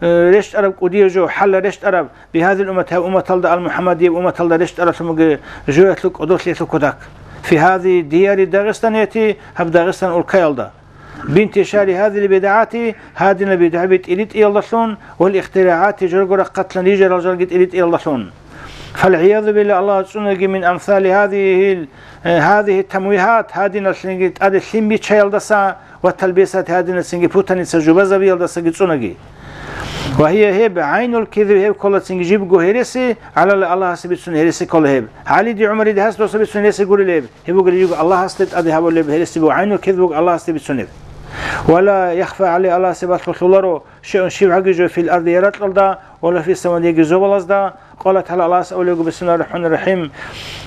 رشت عرب قدير جو حل رشت عرب. بهذه الأمة أمة تلد المحمدية وأمة تلد رشت عرب سمج جو يتلك أدوس ليتلك كدك في هذه ديار داغستان يتي هب داغستان الكيلدا بانتشار هذه البدعات هذه البدعة بيت إليت إلى الله والاختراعات جرجر قتل نيجر رجل إليت إلى الله فالعياذ بالله الله سبحانه من أمثال هذه هذه التمويهات. هذه نسلنجت هذه السيمبي تشيلدسا والتلبيسات هذه نسنجي بوتاني سجوبزا بيلدسا جتسونجي وهي هب عين الكذب هب كل سنجي جيب جو هيرسي على الله حسب سن هيرسي كل هب علي دي عمر دي هست سن هيرسي يقول لب هب يقول الله حسب أدي هب لب هيرسي بو عين الكذب الله حسب سن ولا يخفى عليه الله سبحانه وتعالى شيء شيء حقيقي في الأرض يرات ولا في السماء يجي زوبلز قال تعالى الله سأقول بسم الله الرحمن الرحيم؟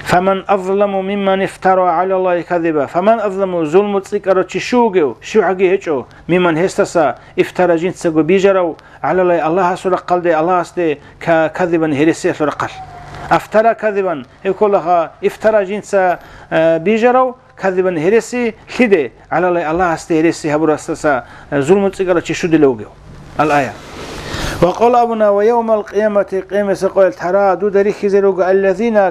فمن أظلم ممن افترى على الله كذبا. فمن أظلم ظلم تسكر تشوجو شو حقي هيجو ممن هستسا افترى جنس بيجرو على الله الله سورة قلد الله است كذبا هرسي سورة قل افترى كذبا يقول لها افترى جنس بيجرو كذبا هرسي خده على الله الله است هرسي هبر استسا ظلم تسكر تشود لوجو الآية وقال أبونا ويوم القيامة قيمة سقويل ترى دو دريخ زيروغ الذين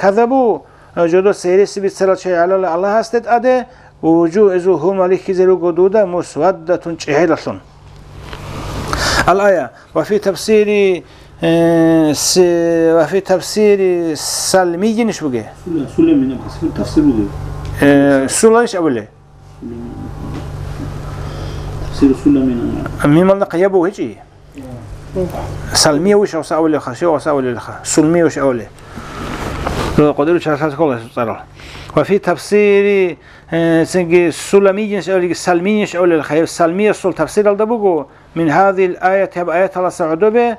كذبوا. جدو سيرس بيتسرال شيء على الله. هستت أده. وجو إزو هم عليك زيروغ دودا مسودة شهيرة الآية. وفي تفسير وفي تفسير سلمي نش بقى سلمي تفسير بقى سلمي نش أولي تفسير سلمي ميم الله قيبو هجي سلمية وش أو سأولي خا شو سأولي خا سلمية وش أولي لو قدروا شرحت كله صار وفي تفسير سنجي سلمي أولي سلمي أولي الخير سلمية سول تفسير الدبوجو من هذه الآية تبع آية الله سعدوبة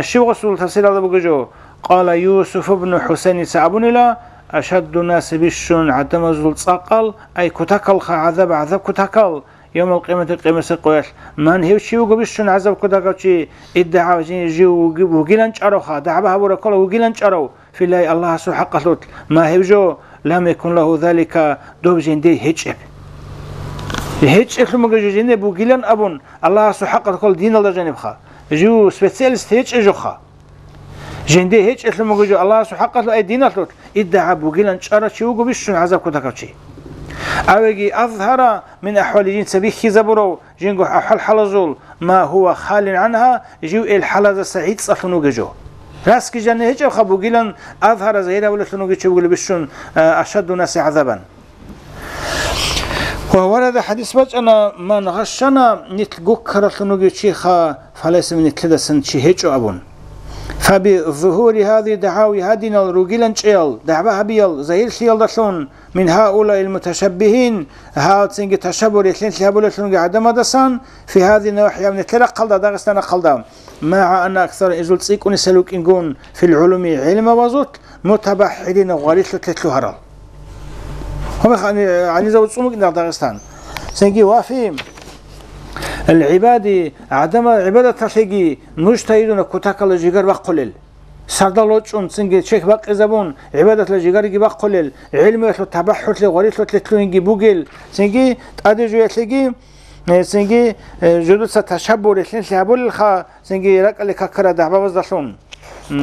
شو رسول تفسير الدبوجو جو قال يوسف بن حسين سعبون لا أشد الناس بشون عدم زول صقل أي كتكل خا عذاب عذاب كتكل يوم القيامة القيامة سقويش من هيو شيو قبشون عذاب كدا قوشي ادعا وجين جيو وقيلان شاروخا دعبها هبورا كلا وقيلان شارو في الله الله سو حق لوت. ما هيو جو لم يكن له ذلك دوب جين دي هيج إب. هيج إب لما جو جين بو قيلان أبون. الله سو حق كل دين الله جانب خا. جو سبيسيالست هيج اجو خا. جين دي هيج إب لما جو الله سو حق اي دين لوت. ادعا بو قيلان شارو شيو قبشون عذاب كدا قوشي أوجي أظهر من أحوال جنس بيخي زبرو جنجو أحوال حلزول. ما هو خال عنها؟ جو الحلز سعيد صفنو جو. راس كي جنة هيك خبو جيلن أظهر زهيرة ولا تنو جيتشو بقول بشون أشد الناس عذابا. وورد حديث بج أنا من غشنا نتلقو كرتنو جيتشيخا فليس من تلدسن شي هيك أبون. فبظهور هذه الدعاوي هدينا الرجلا شيل دعوة بيل زي الشيل دشون من هؤلاء المتشبهين. ها تنج تشبه لثلين لهبول شلون عدم دسان في هذه النواحي من تلقى قلدا داغستان قلدا. مع أن أكثر إزول تسيك ونسلوك إنقون في العلوم علم وزوت متبحرين غاليش لتلتلو هرال هم يعني زوج صمك داغستان سنجي وافي العبادة عدم عبادة تشيجي مجتهدون كتاكل جيجر وقلل سردالوچون سنجي شيخ باق زبون. عبادة لجيجر جي وقلل علم يتلو تبحث لغريت لتلتلو انجي بوغل سنجي تادي جو يتلقي سنجي جدود ستشبه لتلين لهبول الخا سنجي رق اللي كاكرا دعبا وزدشون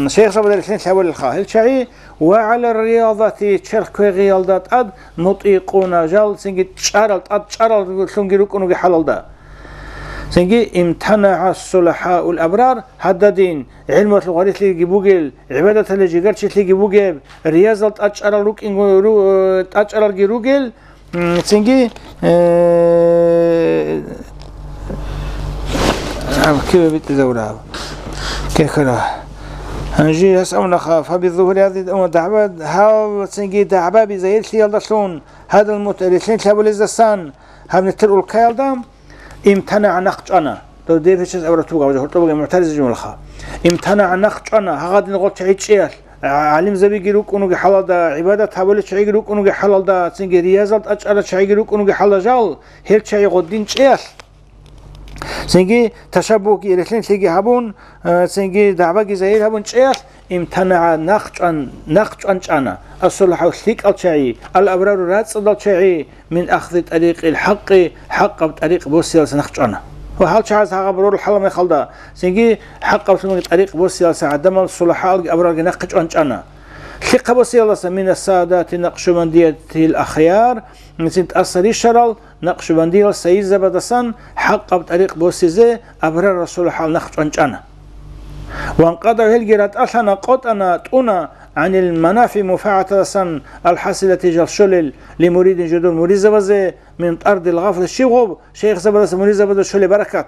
شيخ صبر لتلين لهبول الخا هل شعي وعلى الرياضة كوي غيالدات اد نطيقون جال. سنجي تشارل اد تشارل سنجي ركونو حلال ده. سنجي امتنع الصلحاء الأبرار. هددين علم الغريث اللي جيبوجل عبادة اللي جيجرش اللي جيبوجل رياضة تأجر روك إنجو تأجر الجيروجل سنجي كيف بيتزورها كيف كده هنجي هسأونا خاف. فبالظهور هذه دعوة هاو سنجي دعوة بزيل يلا شلون هذا المترسلين تابوا لزسان هم نترقوا الكيال دام. امتنع نقطنا دو دي فيش أورا توقع وجه توقع معترض جملة امتنع نقطنا هغاد نقول تعيد شيء علم زبي جروك أنو حلال دا عبادة حول شيء جروك أنو حلال دا سنجي رياضة أجر شيء جروك أنو حلال جال هل شيء قدين شيء سنجي تشبه كي رسلين سنجي هبون سنجي دعوة كي زهير هبون شيء امتنع نقطن نقطن أنا الصلح والثيك الشيء الأبرار رات الشيء من أخذ طريق الحق حق بطريق بوسيل سنقطنا وهل شعز هذا برور الحلم خلدا سنجي حق بطريق طريق بوسيل سعدم الصلحاء الأبرار نقطن أنا ثق بوسيل من السادات نقشبندية الأخيار. مثل تأثر الشرل نقشبندية السيد زبدسان حق بطريق بوسيزة أبرار الصلحاء نقطن أنا وانقضى هلجرات أثنا قطنا تؤنا عن المنافع مفاعة الحاصلة جلشل لمريد جدول مريد زبزة من أرض الغفلة الشيخ شيخ زبزة مريد زبزة شل بركات.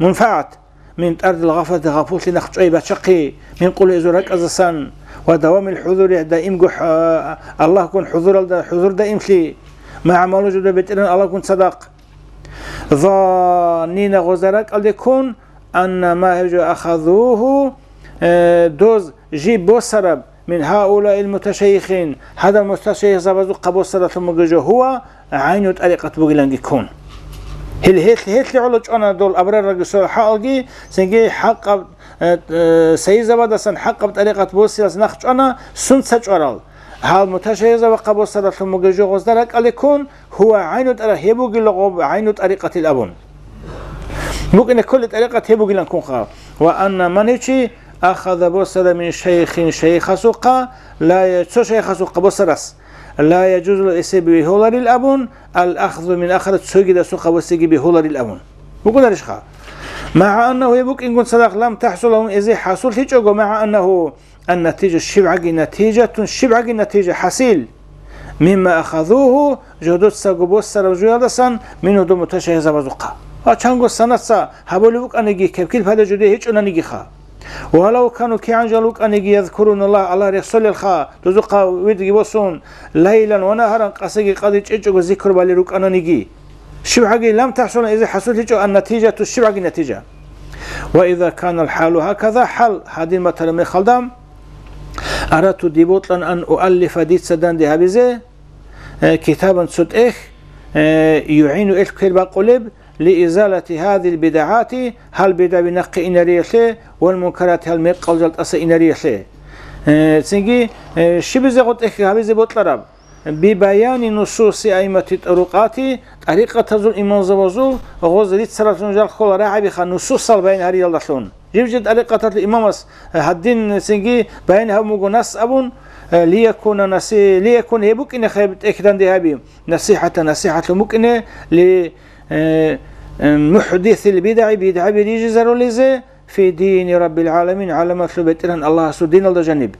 منفعة من أرض الغفلة غفوت لنخش أي بشقي من قول إزورك أزسان ودوام الحضور دائم جح الله يكون حضور حضور دائم لي مع عمله جد بيتنا الله يكون صدق ظانين غزرك الدكون أن ما هجو أخذوه آه، دوز جيب بوسرب من هؤلاء المتشيخين. هذا المتشيخ زبزو قبو صلاة المجوجو هو عين طريقة بغلانجي كون هل هيت هيت لعلوج أنا دول أبرار رجل حقي سنجي حق سيد زبادسن حق بطريقة بوسيلس نخش أنا سن سج أرال هل متشيخ زبا قبو صلاة المجوجو غزدرك أليكون هو عين طريقة هيبوغي لغوب عين طريقة الأبون ممكن كل طريقة هيبوغي لنكون خا وأن منيشي أخذ بصر من شيخ شيخ سوقا لا يجوز شيخ سوقا بصرس لا يجوز الإسي بهولر الأبون الأخذ من أخذ سوقي سوقا وسيقي بهولر الأبون بقول رشخا مع أنه يبوك إن كنت صدق لم تحصل لهم إذا حصل تيجو مع أنه النتيجة الشبعة نتيجة شبعة نتيجة حصيل. مما أخذوه جدود ساقو بصر وجوالسان منه دو متشهي زبازوقا وچانگو سنتسا هبولوك كيف هذا جدي هيش أنجي خا. ولو كانوا كي عنجلوك أن يذكرون الله على رسول الخا تزقا ويدقي وصون ليلا ونهارا قصيقي قد يجعوا ذكر بالروك أنا نجي شبعقي لم تحصل إذا حصلت النتيجة الشبعقي نتيجة وإذا كان الحال هكذا حل هذه المثل من خلدام أردت ديبوتلا أن أؤلف ديت سدان دي هبزي كتابا سد إخ يعين إلك كلبا قلب لإزالة هذه البدعات هل بدع بنق إنريخه والمنكرات هل مقل جلت أس إنريخه تسنجي شبزة قد إخي هبزة بطلرب ببيان نصوص أئمة الطرقات طريقة تزول إمام زوزو غوز سرطان جال خول راعي بخا نصوص البين هري يلدخلون جيب طريقة الإمام هدين سنجي بين هم ناس أبون ليكون نسي ليكون هيبوك إن إكدان دي هبي نصيحة نصيحة ممكن ل محدث البدع بدع بريج زروليزي في دين رب العالمين على مطلوب الله سو دين الجنب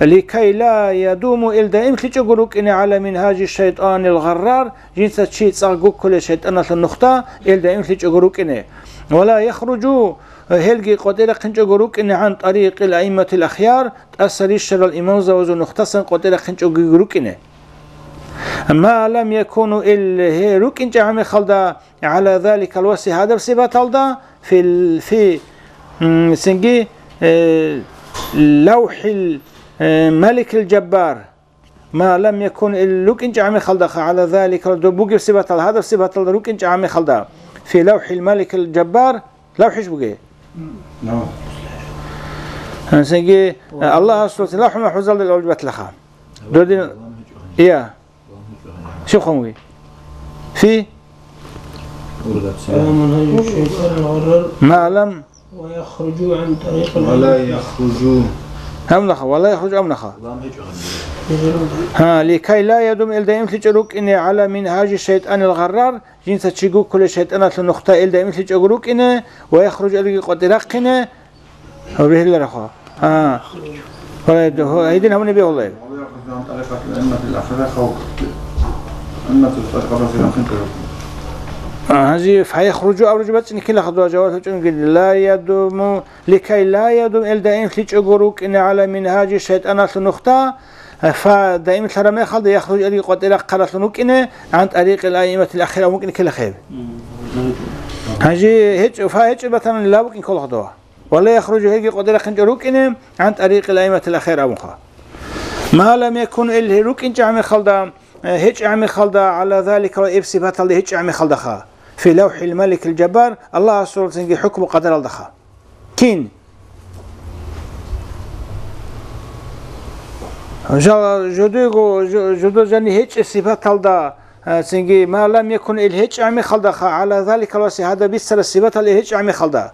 لكي لا يدوم إلدا. إمكن تقولك إن على منهاج الشيطان الغرار. جنس شيء تصاقوك كل شيطان النقطة. إلدا إمكن تقولك إن ولا يخرجوا هلقي قدر قنج قروك إن عن طريق الأئمة الأخيار. تأثر الشر الإمام زوزو نختصا قدر قنج قروك إنه ما لم يكونوا إلا روك إن جعم خلدا. على ذلك الوصي هذا بصفة الدا في في سنجي آه، لوح الملك الجبار. ما لم يكن اللوك إن جعم خلدا على ذلك بوجي بصفة هذا بصفة الروك إن جعم خلدا. في لوح الملك الجبار لوح إيش بقي؟ نعم. سنجي الله سبحانه لوح محفوظ للأولجبات لخا. دودين إيه شو خموي في؟ ما لم ويخرجوا عن طريق ولا يخرجوا هم نخا ولا يخرج أم نخا ها لكي لا يدوم إلدا تجروك إني على منهاج الشيطان الغرار جنس تشيقو كل شيطان النقطة إلدا تجروك إني ويخرج إلي قدرق إني وبه الله رخوا ها. ولا يدوه هيدين هم نبي الله ولا يخرجوا عن طريقة الأئمة الأخرى خوف أن الطريقة الأخرى هذه فيخرجوا أو رجبت إن كل خطوة جواب لا يدوم لكي لا يدوم الدائم فليج أجروك إن على منهاج الشيطان النقطة فدائما الحرمين خلد يخرج أدي قد إلى قرة نوك عن طريق الأئمة الأخيرة ممكن كل خير. هذه هيك فهيك مثلا لا ممكن كل خطوة ولا يخرج هيك قد إلى خنجروك عن طريق الأئمة الأخيرة مخا ما لم يكن الهروك إن جامع خلدا هيك عمي خلدا على ذلك وإبسي بطل هيك عمي خلدا خا. في لوح الملك الجبار الله سبحانه حكم قدر الدخا كين. جدو جدو جاني هيك صفات الدا سنجي ما لم يكن الهيك عمي خلدا خا على ذلك الوسي هذا بيسر الصفات الهيك عمي خلدا.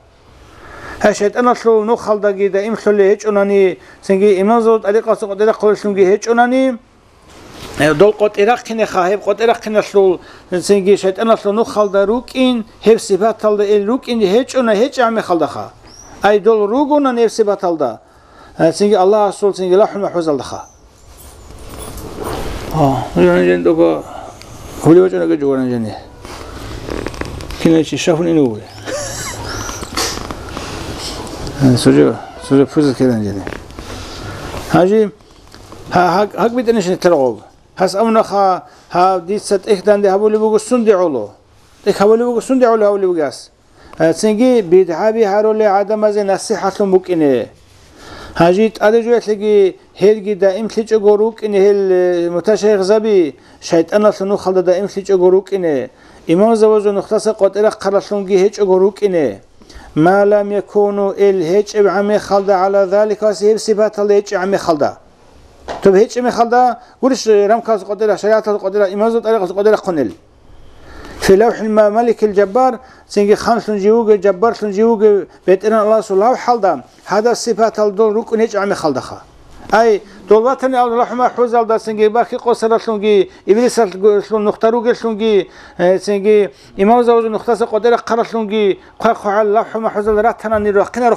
هشت أنا تلو نو خلدا جدا إم تلو هيك أناني سنجي إمام زود طريقة سقط إلى قول سنجي هيك أناني دول قد إرقنا خاهب قد إرقنا شلول سنجي شد أنا شلول نخل دروك إن هب سبات تل إل روك إن هج أنا هج عم خل دخا أي دول روك أنا هب سبات دا أه، سنجي الله رسول سنجي لا حلم حوز دخا. آه يعني جند دوبا هو اللي وجهنا كجورا جنيه كنا شيء شافون إنه سوجو سوجو فوز كذا جنيه هاجي هاك هاك بدنا نشتري أمنا خا ها دي ست إحدان دي هبولي بقول سندي علو. تخولي وقسون دعوا له أولي وقاس تسنجي بدعابي هارو لعدم زي نصيحة ممكنه هاجيت أدجو يتلقي هيرجي دائم تلج أجوروك إن هل متشيخ زبي شيطان لنو خلد دائم تلج أجوروك إن إمام زوجو نختص قد إلى قرشلونجي هيج أجوروك إن ما لم يكونوا ال هيج عمي خلد على ذلك وسيب صفات الهيج عمي خلد. طب هيج عمي خلد قولش رمكاز قد إلى شريعة قد إلى إمام زوج طريقة قد إلى قنل في لوح الملك الجبار سنجي خمس جيوغ جبار جيوغ بيتنا الله سبحانه حلدا هذا صفات الدول ركن يجعل عمي خلدخا أي دولتني الله محفوظ الدا سنجي باقي قصر سنجي إبليس سلون نختارو سنجي سنجي زوج نختار قدر قرر سنجي قا قا الله محفوظ راتنا نرقنا رو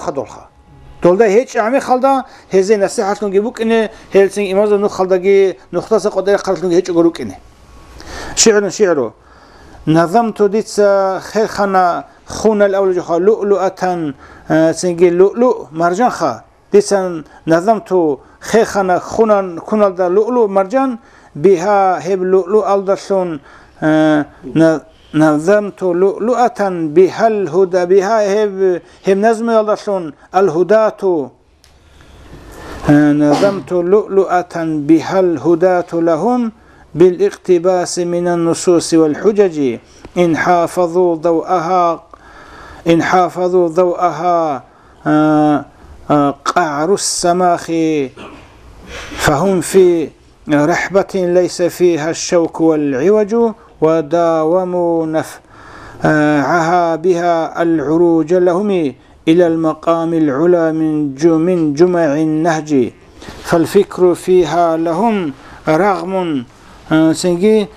دولدا هیچ عمي خلدا هزي نصيحة سنجي بوك إنه هلسنجي إمام زوج نخلدگي نختار قدر قرر سنجي هيچ غروك إنه شعر شعره نظمت ديتس خير خنا خونا الأول جخا. لؤلؤة سنجي لؤلؤ. مرجان خا. ديتس نظمت خير خنا خونا خونا دا لؤلؤ مرجان. بها هب لؤلؤ ألدرسون نظمت لؤلؤة بها الهدى بها هب هب نظم ألدرسون الهداة نظمت لؤلؤة بها الهداة لهم بالاقتباس من النصوص والحجج. إن حافظوا ضوءها إن حافظوا ضوءها آه، آه، قعر السماخ. فهم في رحبة ليس فيها الشوك والعوج. وداوموا نفعها بها العروج لهم إلى المقام العلا من من جمع النهج. فالفكر فيها لهم رغم سنجي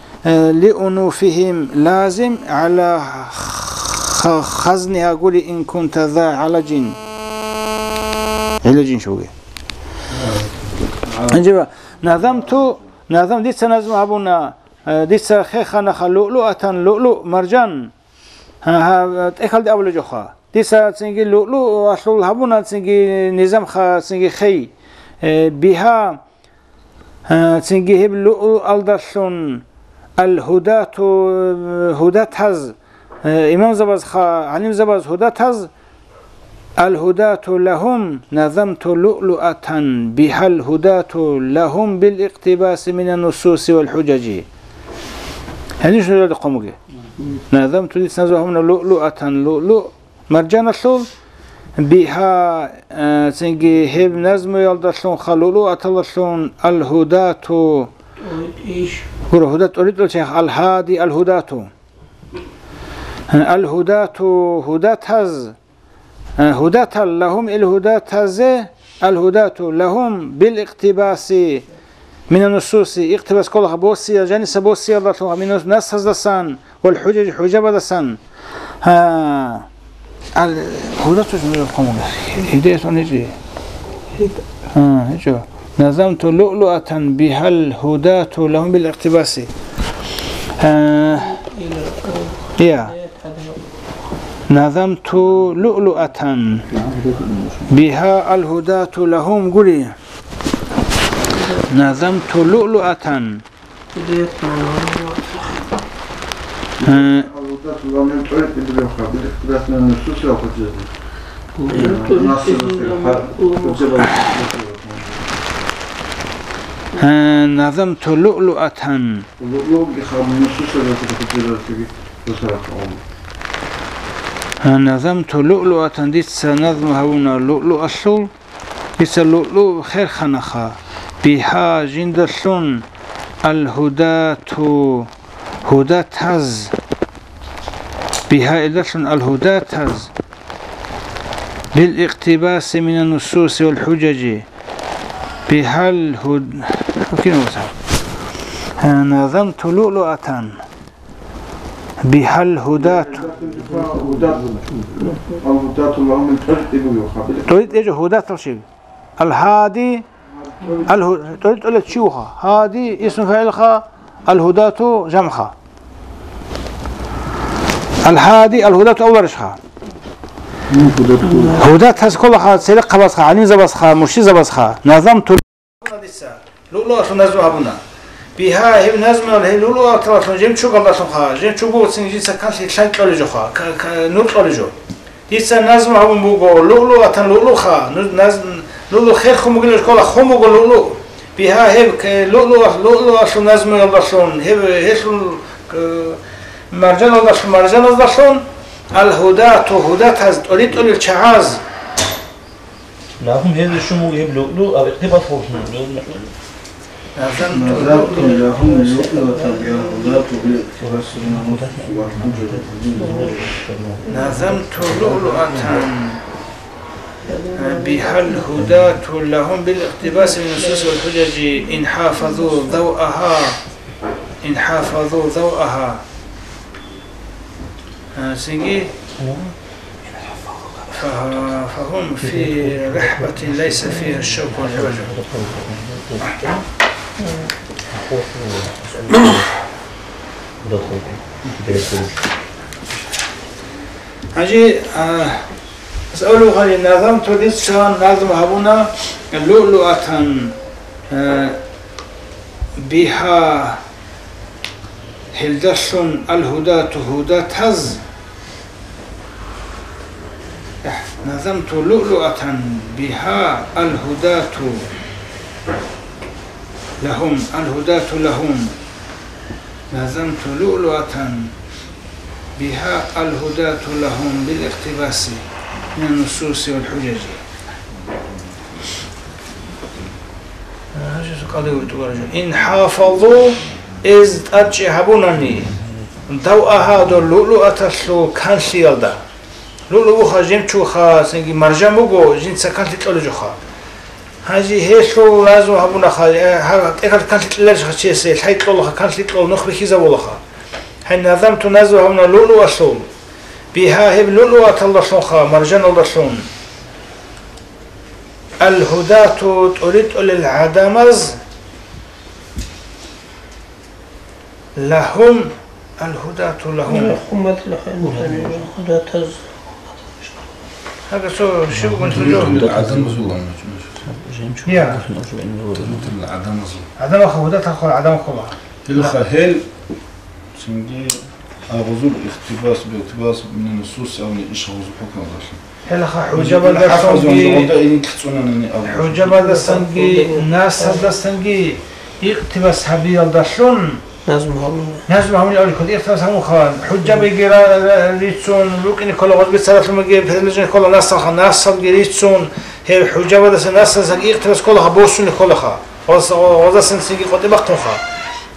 لأنوفهم لازم على خزنها. قولي إن كنت ذا علج. علج شوقي. انجبا نظمت نظم دي سنظم أبونا. دي خيخنا لؤلؤة لؤلؤ مرجان تأكل دي أول جوخا دي سنجي لؤلؤ أصل هبونا سنجي نظام خا سنجي خي بها تنجي هب لؤلؤ ألدرسون الهدات هدات هز إمام زباز خا علم زباز هدات هز الهداة لهم نظمت لؤلؤة بها الهداة لهم بالاقتباس من النصوص والحجج هني شنو اللي قومك نظمت لي نظمهم لؤلؤة لؤلؤ مرجان الصول بها سنجي هب نظم يلدسون خلولو أتلسون هو الهداة أريد الشيخ الهادي الهداة الهداة هداة هز هداة لهم الهداة هز الهداة لهم بالاقتباس من النصوص اقتباس كلها بوسي جانس بوسي الله من نص هزدسان والحجج حجب دسان ها. هداة شنو يقومون هداية نجي. ها هجو. نظمت لؤلؤة بها الهداة لهم بالاقتباس. آه يا. نظمت لؤلؤة بها الهداة لهم قولي. نظمت لؤلؤة. آه. آه نظمت لؤلؤة. آه نظمت لؤلؤة. ديس نظم هنا لؤلؤ الصول ديس لؤلؤ خير خنخا. بها جندسون الهداة هداة هز بها إلسون الهداة هز بالاقتباس من النصوص والحجج. بها الهد نظمت لؤلؤة. بها الهداة تريد إيش هداة الشيء. الهادي الهد... تريد تقول لك هادي اسم فعلها الهداة جمخة الهادي الهداة أول رشخة هداة هز كلها سيرق قبضها علم زبسخة مشي زبسخة نظمت لؤلؤة نزو أبونا بها هي هي لولو أطلع جيم شو قبل تخا جيم شو قوت سنجي سكان في شاي قال جو خا نور قال جو ديسا نازم هم بوغو لولو أتن لولو خا نازم لولو خير خم قال كلا خم قال لولو. بها هي لولو لولو أصل نازم الله شون. هي هي مرجان الله شون. مرجان الله شون. الهدى تو هدى هز تريد تقول الشعاز لهم هذا الشمو يبلغ له أو اقتباط خوف نظرت لهم لؤلؤة من نظمت لؤلؤة بها الهداة لهم بالاقتباس من النصوص والحجج. إن حافظوا ضوءها إن حافظوا ضوءها. آه، سيجي فه- فهم في رحبة ليس فيها الشوك والحوج هجي هل نظمت لسان نظم هبنا لؤلؤة آه، بها هلدس الهداة هداة هز نظمت لؤلؤة بها الهداة لهم الهداة لهم. نظمت لؤلؤة بها الهداة لهم بالاقتباس. من النصوص والحجج. إن حافظوا إذ ضوءها دو لؤلؤة سلو كان سيالدا. لؤلؤ خا جيم چو خا سنگي مرجع مگو جين سكان تطلو جو خا. هاجي هيسلو لازم هبونا خا. اكل كان تطلو خا. چيسي الحي تطلو خا. كان تطلو نخبي خيزا ولا خا. هاي نظمت نزو هبونا لؤلؤ سلو. بها هب لؤلؤة الله خا مرجان الله سلون الهداة تريد للعدمز لهم الهداة لهم. هذا. شو شو قلت له العدم والله يا. العدم عدم أخو هداة أخو عدم أخو الخهل سنجي. أغزو الاقتباس باقتباس من النصوص أو إيش غزو حكم الرسول هلا خا حجاب هذا سنجي حجاب هذا سنجي ناس هذا سنجي اقتباس هبي الدشون نظم هم نازم هم يقول كل اقتباس هم خان حجاب يجرا ريتسون. لوكني كل غز بسالة لما جي فلجن كل ناس خان ناس صل ريتسون. هي حجاب هذا ناس سنجي اقتباس كلها بوسون كلها وز وز سنجي قد بقتون خا.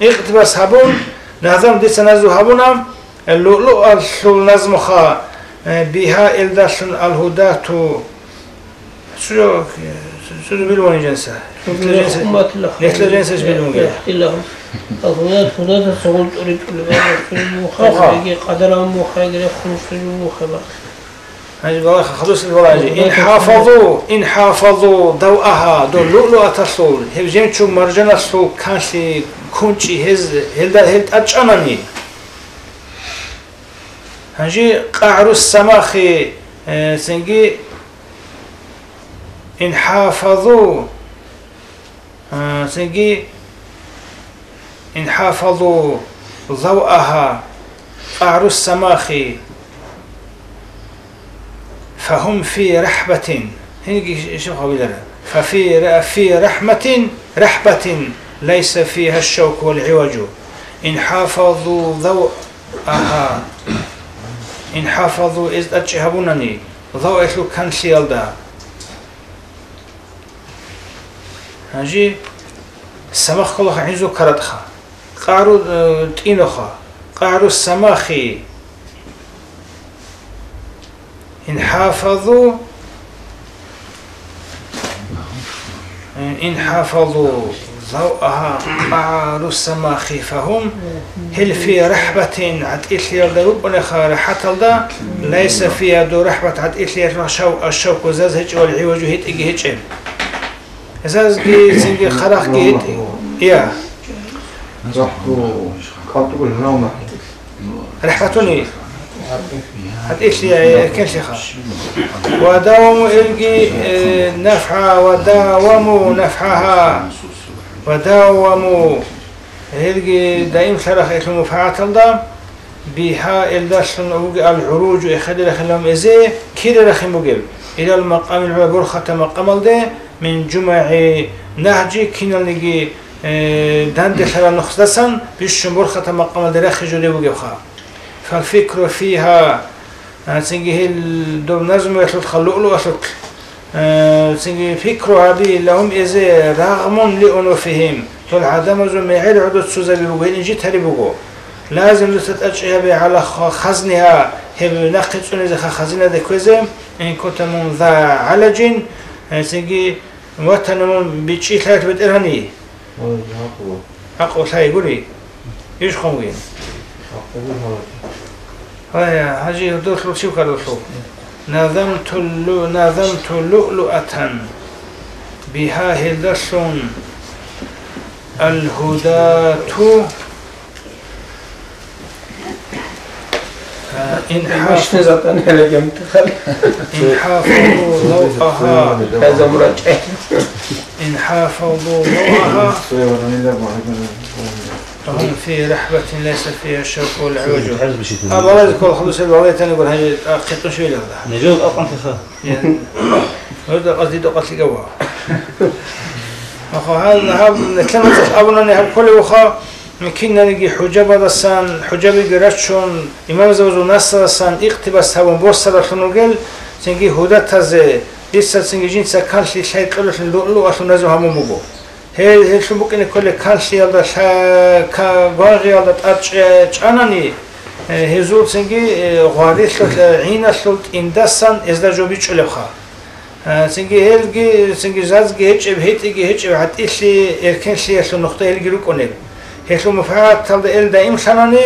اقتباس هبون نظام دي سنزو هبونام اللؤلؤ النظم خا بها إلداشن الهداة شو شو بالوان جنسة لخير نحن جنسة بالوان لهم الهداة هداة سقول تريد كل خوخا. مخير قدر مخير خمس مخير هاي بقى خلص الولاجة إن حافظوا إن حافظوا ضوءها دو لؤلؤة الصول هي جيم شو مرجان الصول كان شي كونشي هز هلدا هلد أجأنني هنجي قعر السماخي آه، سنجي إن حافظوا آه، سنجي إن حافظوا ضوءها قعر السماخي فهم في رحبة هنيجي شوف قبيلة ففي في رحمة رحبة ليس فيها الشوك والعوج. إن حافظوا ضوءها. إن حافظوا إذ أتشهبونني. ضوء إثلو كان سيالدا هنجي السماخ كلها عيزو كردخا. قارو آه، تينوخا قارو السماخي إن حافظوا. إن حافظوا. ضوءها قعر السماخ فهم هل في رحبة عد إثلي ربنا خار حتى ليس فيها دو رحبة عد إثلي الشو الشوك وزاز هج والعوج هيت إجي هج زاز جي زنجي خراخ جي هيت يا. رحبتني هاد إيش يا كل شيخ وداوم إلقي آه، نفعها وداوموا نفعها وداوموا هلقي دائم شرخ إثم مفاعة دا بها إلداشن أوجي العروج إخد لهم إزي كير رخي مجيب إلى المقام العبرخة مقام الده من جمع نهجي كنا نجي دند خلا نخصصا بيش برخة مقام الده رخي جودي بجيبها فالفكر فيها سنجي هي دور نظم يسلط خلقلو أسلط سنجي فكرها بي لهم إزي رغم لأنوفهم. تول عدم زو ميعير عدد سوزا بيبقو إنجي تاري بقو لازم لتتأجئ بي على خزنها. بنقل سوني زي خزنة دي كوزم إن كنت من ذا علج سنجي وطن من بيتشي ثلاث بترهني أقوى ساي قولي إيش خموين هاي هاجي دوتلو شو كدوتلو نظمت اللو نظمت لؤلؤة بها هلدس الهداة إن حافظوا تخلي إن حافظوا ضوءها هذا إن حافظوا ضوءها فهم في رحبة ليس فيها الشوك والعوج أبا الله يذكر خلص الوضع تاني يقول هاي قطن شوي لهذا نجوز أطعم تخا يعني هذا قصدي دو قتل قوا أخو هذا هذا نتلمس أبونا نهب كل وخا ممكن نجي حجاب هذا السان حجاب يقرأتشون إمام زوجو نصر السان اقتباس هون بوصل شنوغل سنجي هدى تزه لسه سنجي جنس كانش شيء كله لؤلؤ أصلا نزو هم ჰესუმუკინეკოლე ქანსიალდა ვაღიალდა ტაჭანანი ჰეზულცინგი ღვარის ინასულ ინდასან ესდაჯობი ჭლეხა ცინგი ელგი ცინგი ზაზგი ეჭებ ჰეტიგი ეჭებ ატიში ერქენში ესო ნოხტა ელგი რუკონებ. ჰესუმფათალდა ელდა იმსანანი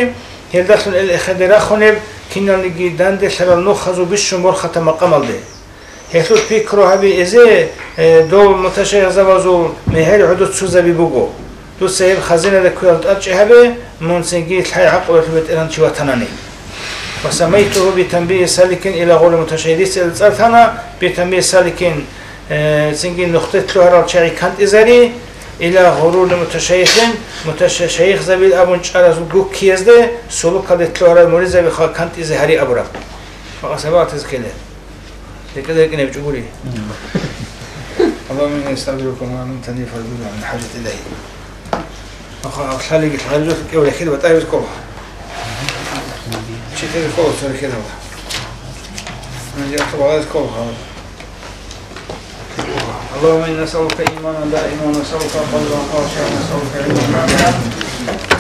ელდასულ ელ ეხედერახონებ კინალიგი დანდესალ ნოხაზუბის შუმორხათა მაყამალდე هيشلون فكرو هبي إزي دو متشيخ زوازو مهر عدد سوزا بيبوغو دو سيب خزينة دكويل تأجي هبي من سنجي تحي عقل وتبت إلان شوى تناني وسميته بتنبيه سالك إلى غول متشيديس الزرثنا بتنبيه سالك سنجي نقطة لهرا شعي كانت إزاري إلى غرور متشيخ متشيخ زبيل أبو نشارة جو كيزده سلوك قد لهرا مريزة بخا كانت إزهاري أبرا فقصبات تزكيله لكذا يمكن بجوري اللهم إني أستغفركم وأن تني فردود عن حاجة إلهي أخا خلي قلت غير كده كده بتأيب كلها شيء كده كله صار كده أنا جاي أطلب على كلها اللهم إنا نسألك إيمانا دائما ونسألك قلبا خاشعا ونسألك علما نافعا.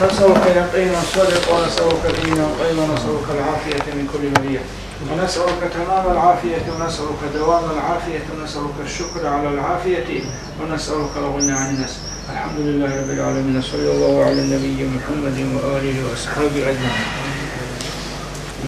نسألك يقينا صدق ونسألك دينا قيما ونسألك العافية من كل مريض. ونسألك تمام العافية ونسألك دوام العافية ونسألك الشكر على العافية ونسألك الغنى عن الناس. الحمد لله رب العالمين صلى الله على النبي محمد وآله وأصحابه أجمعين.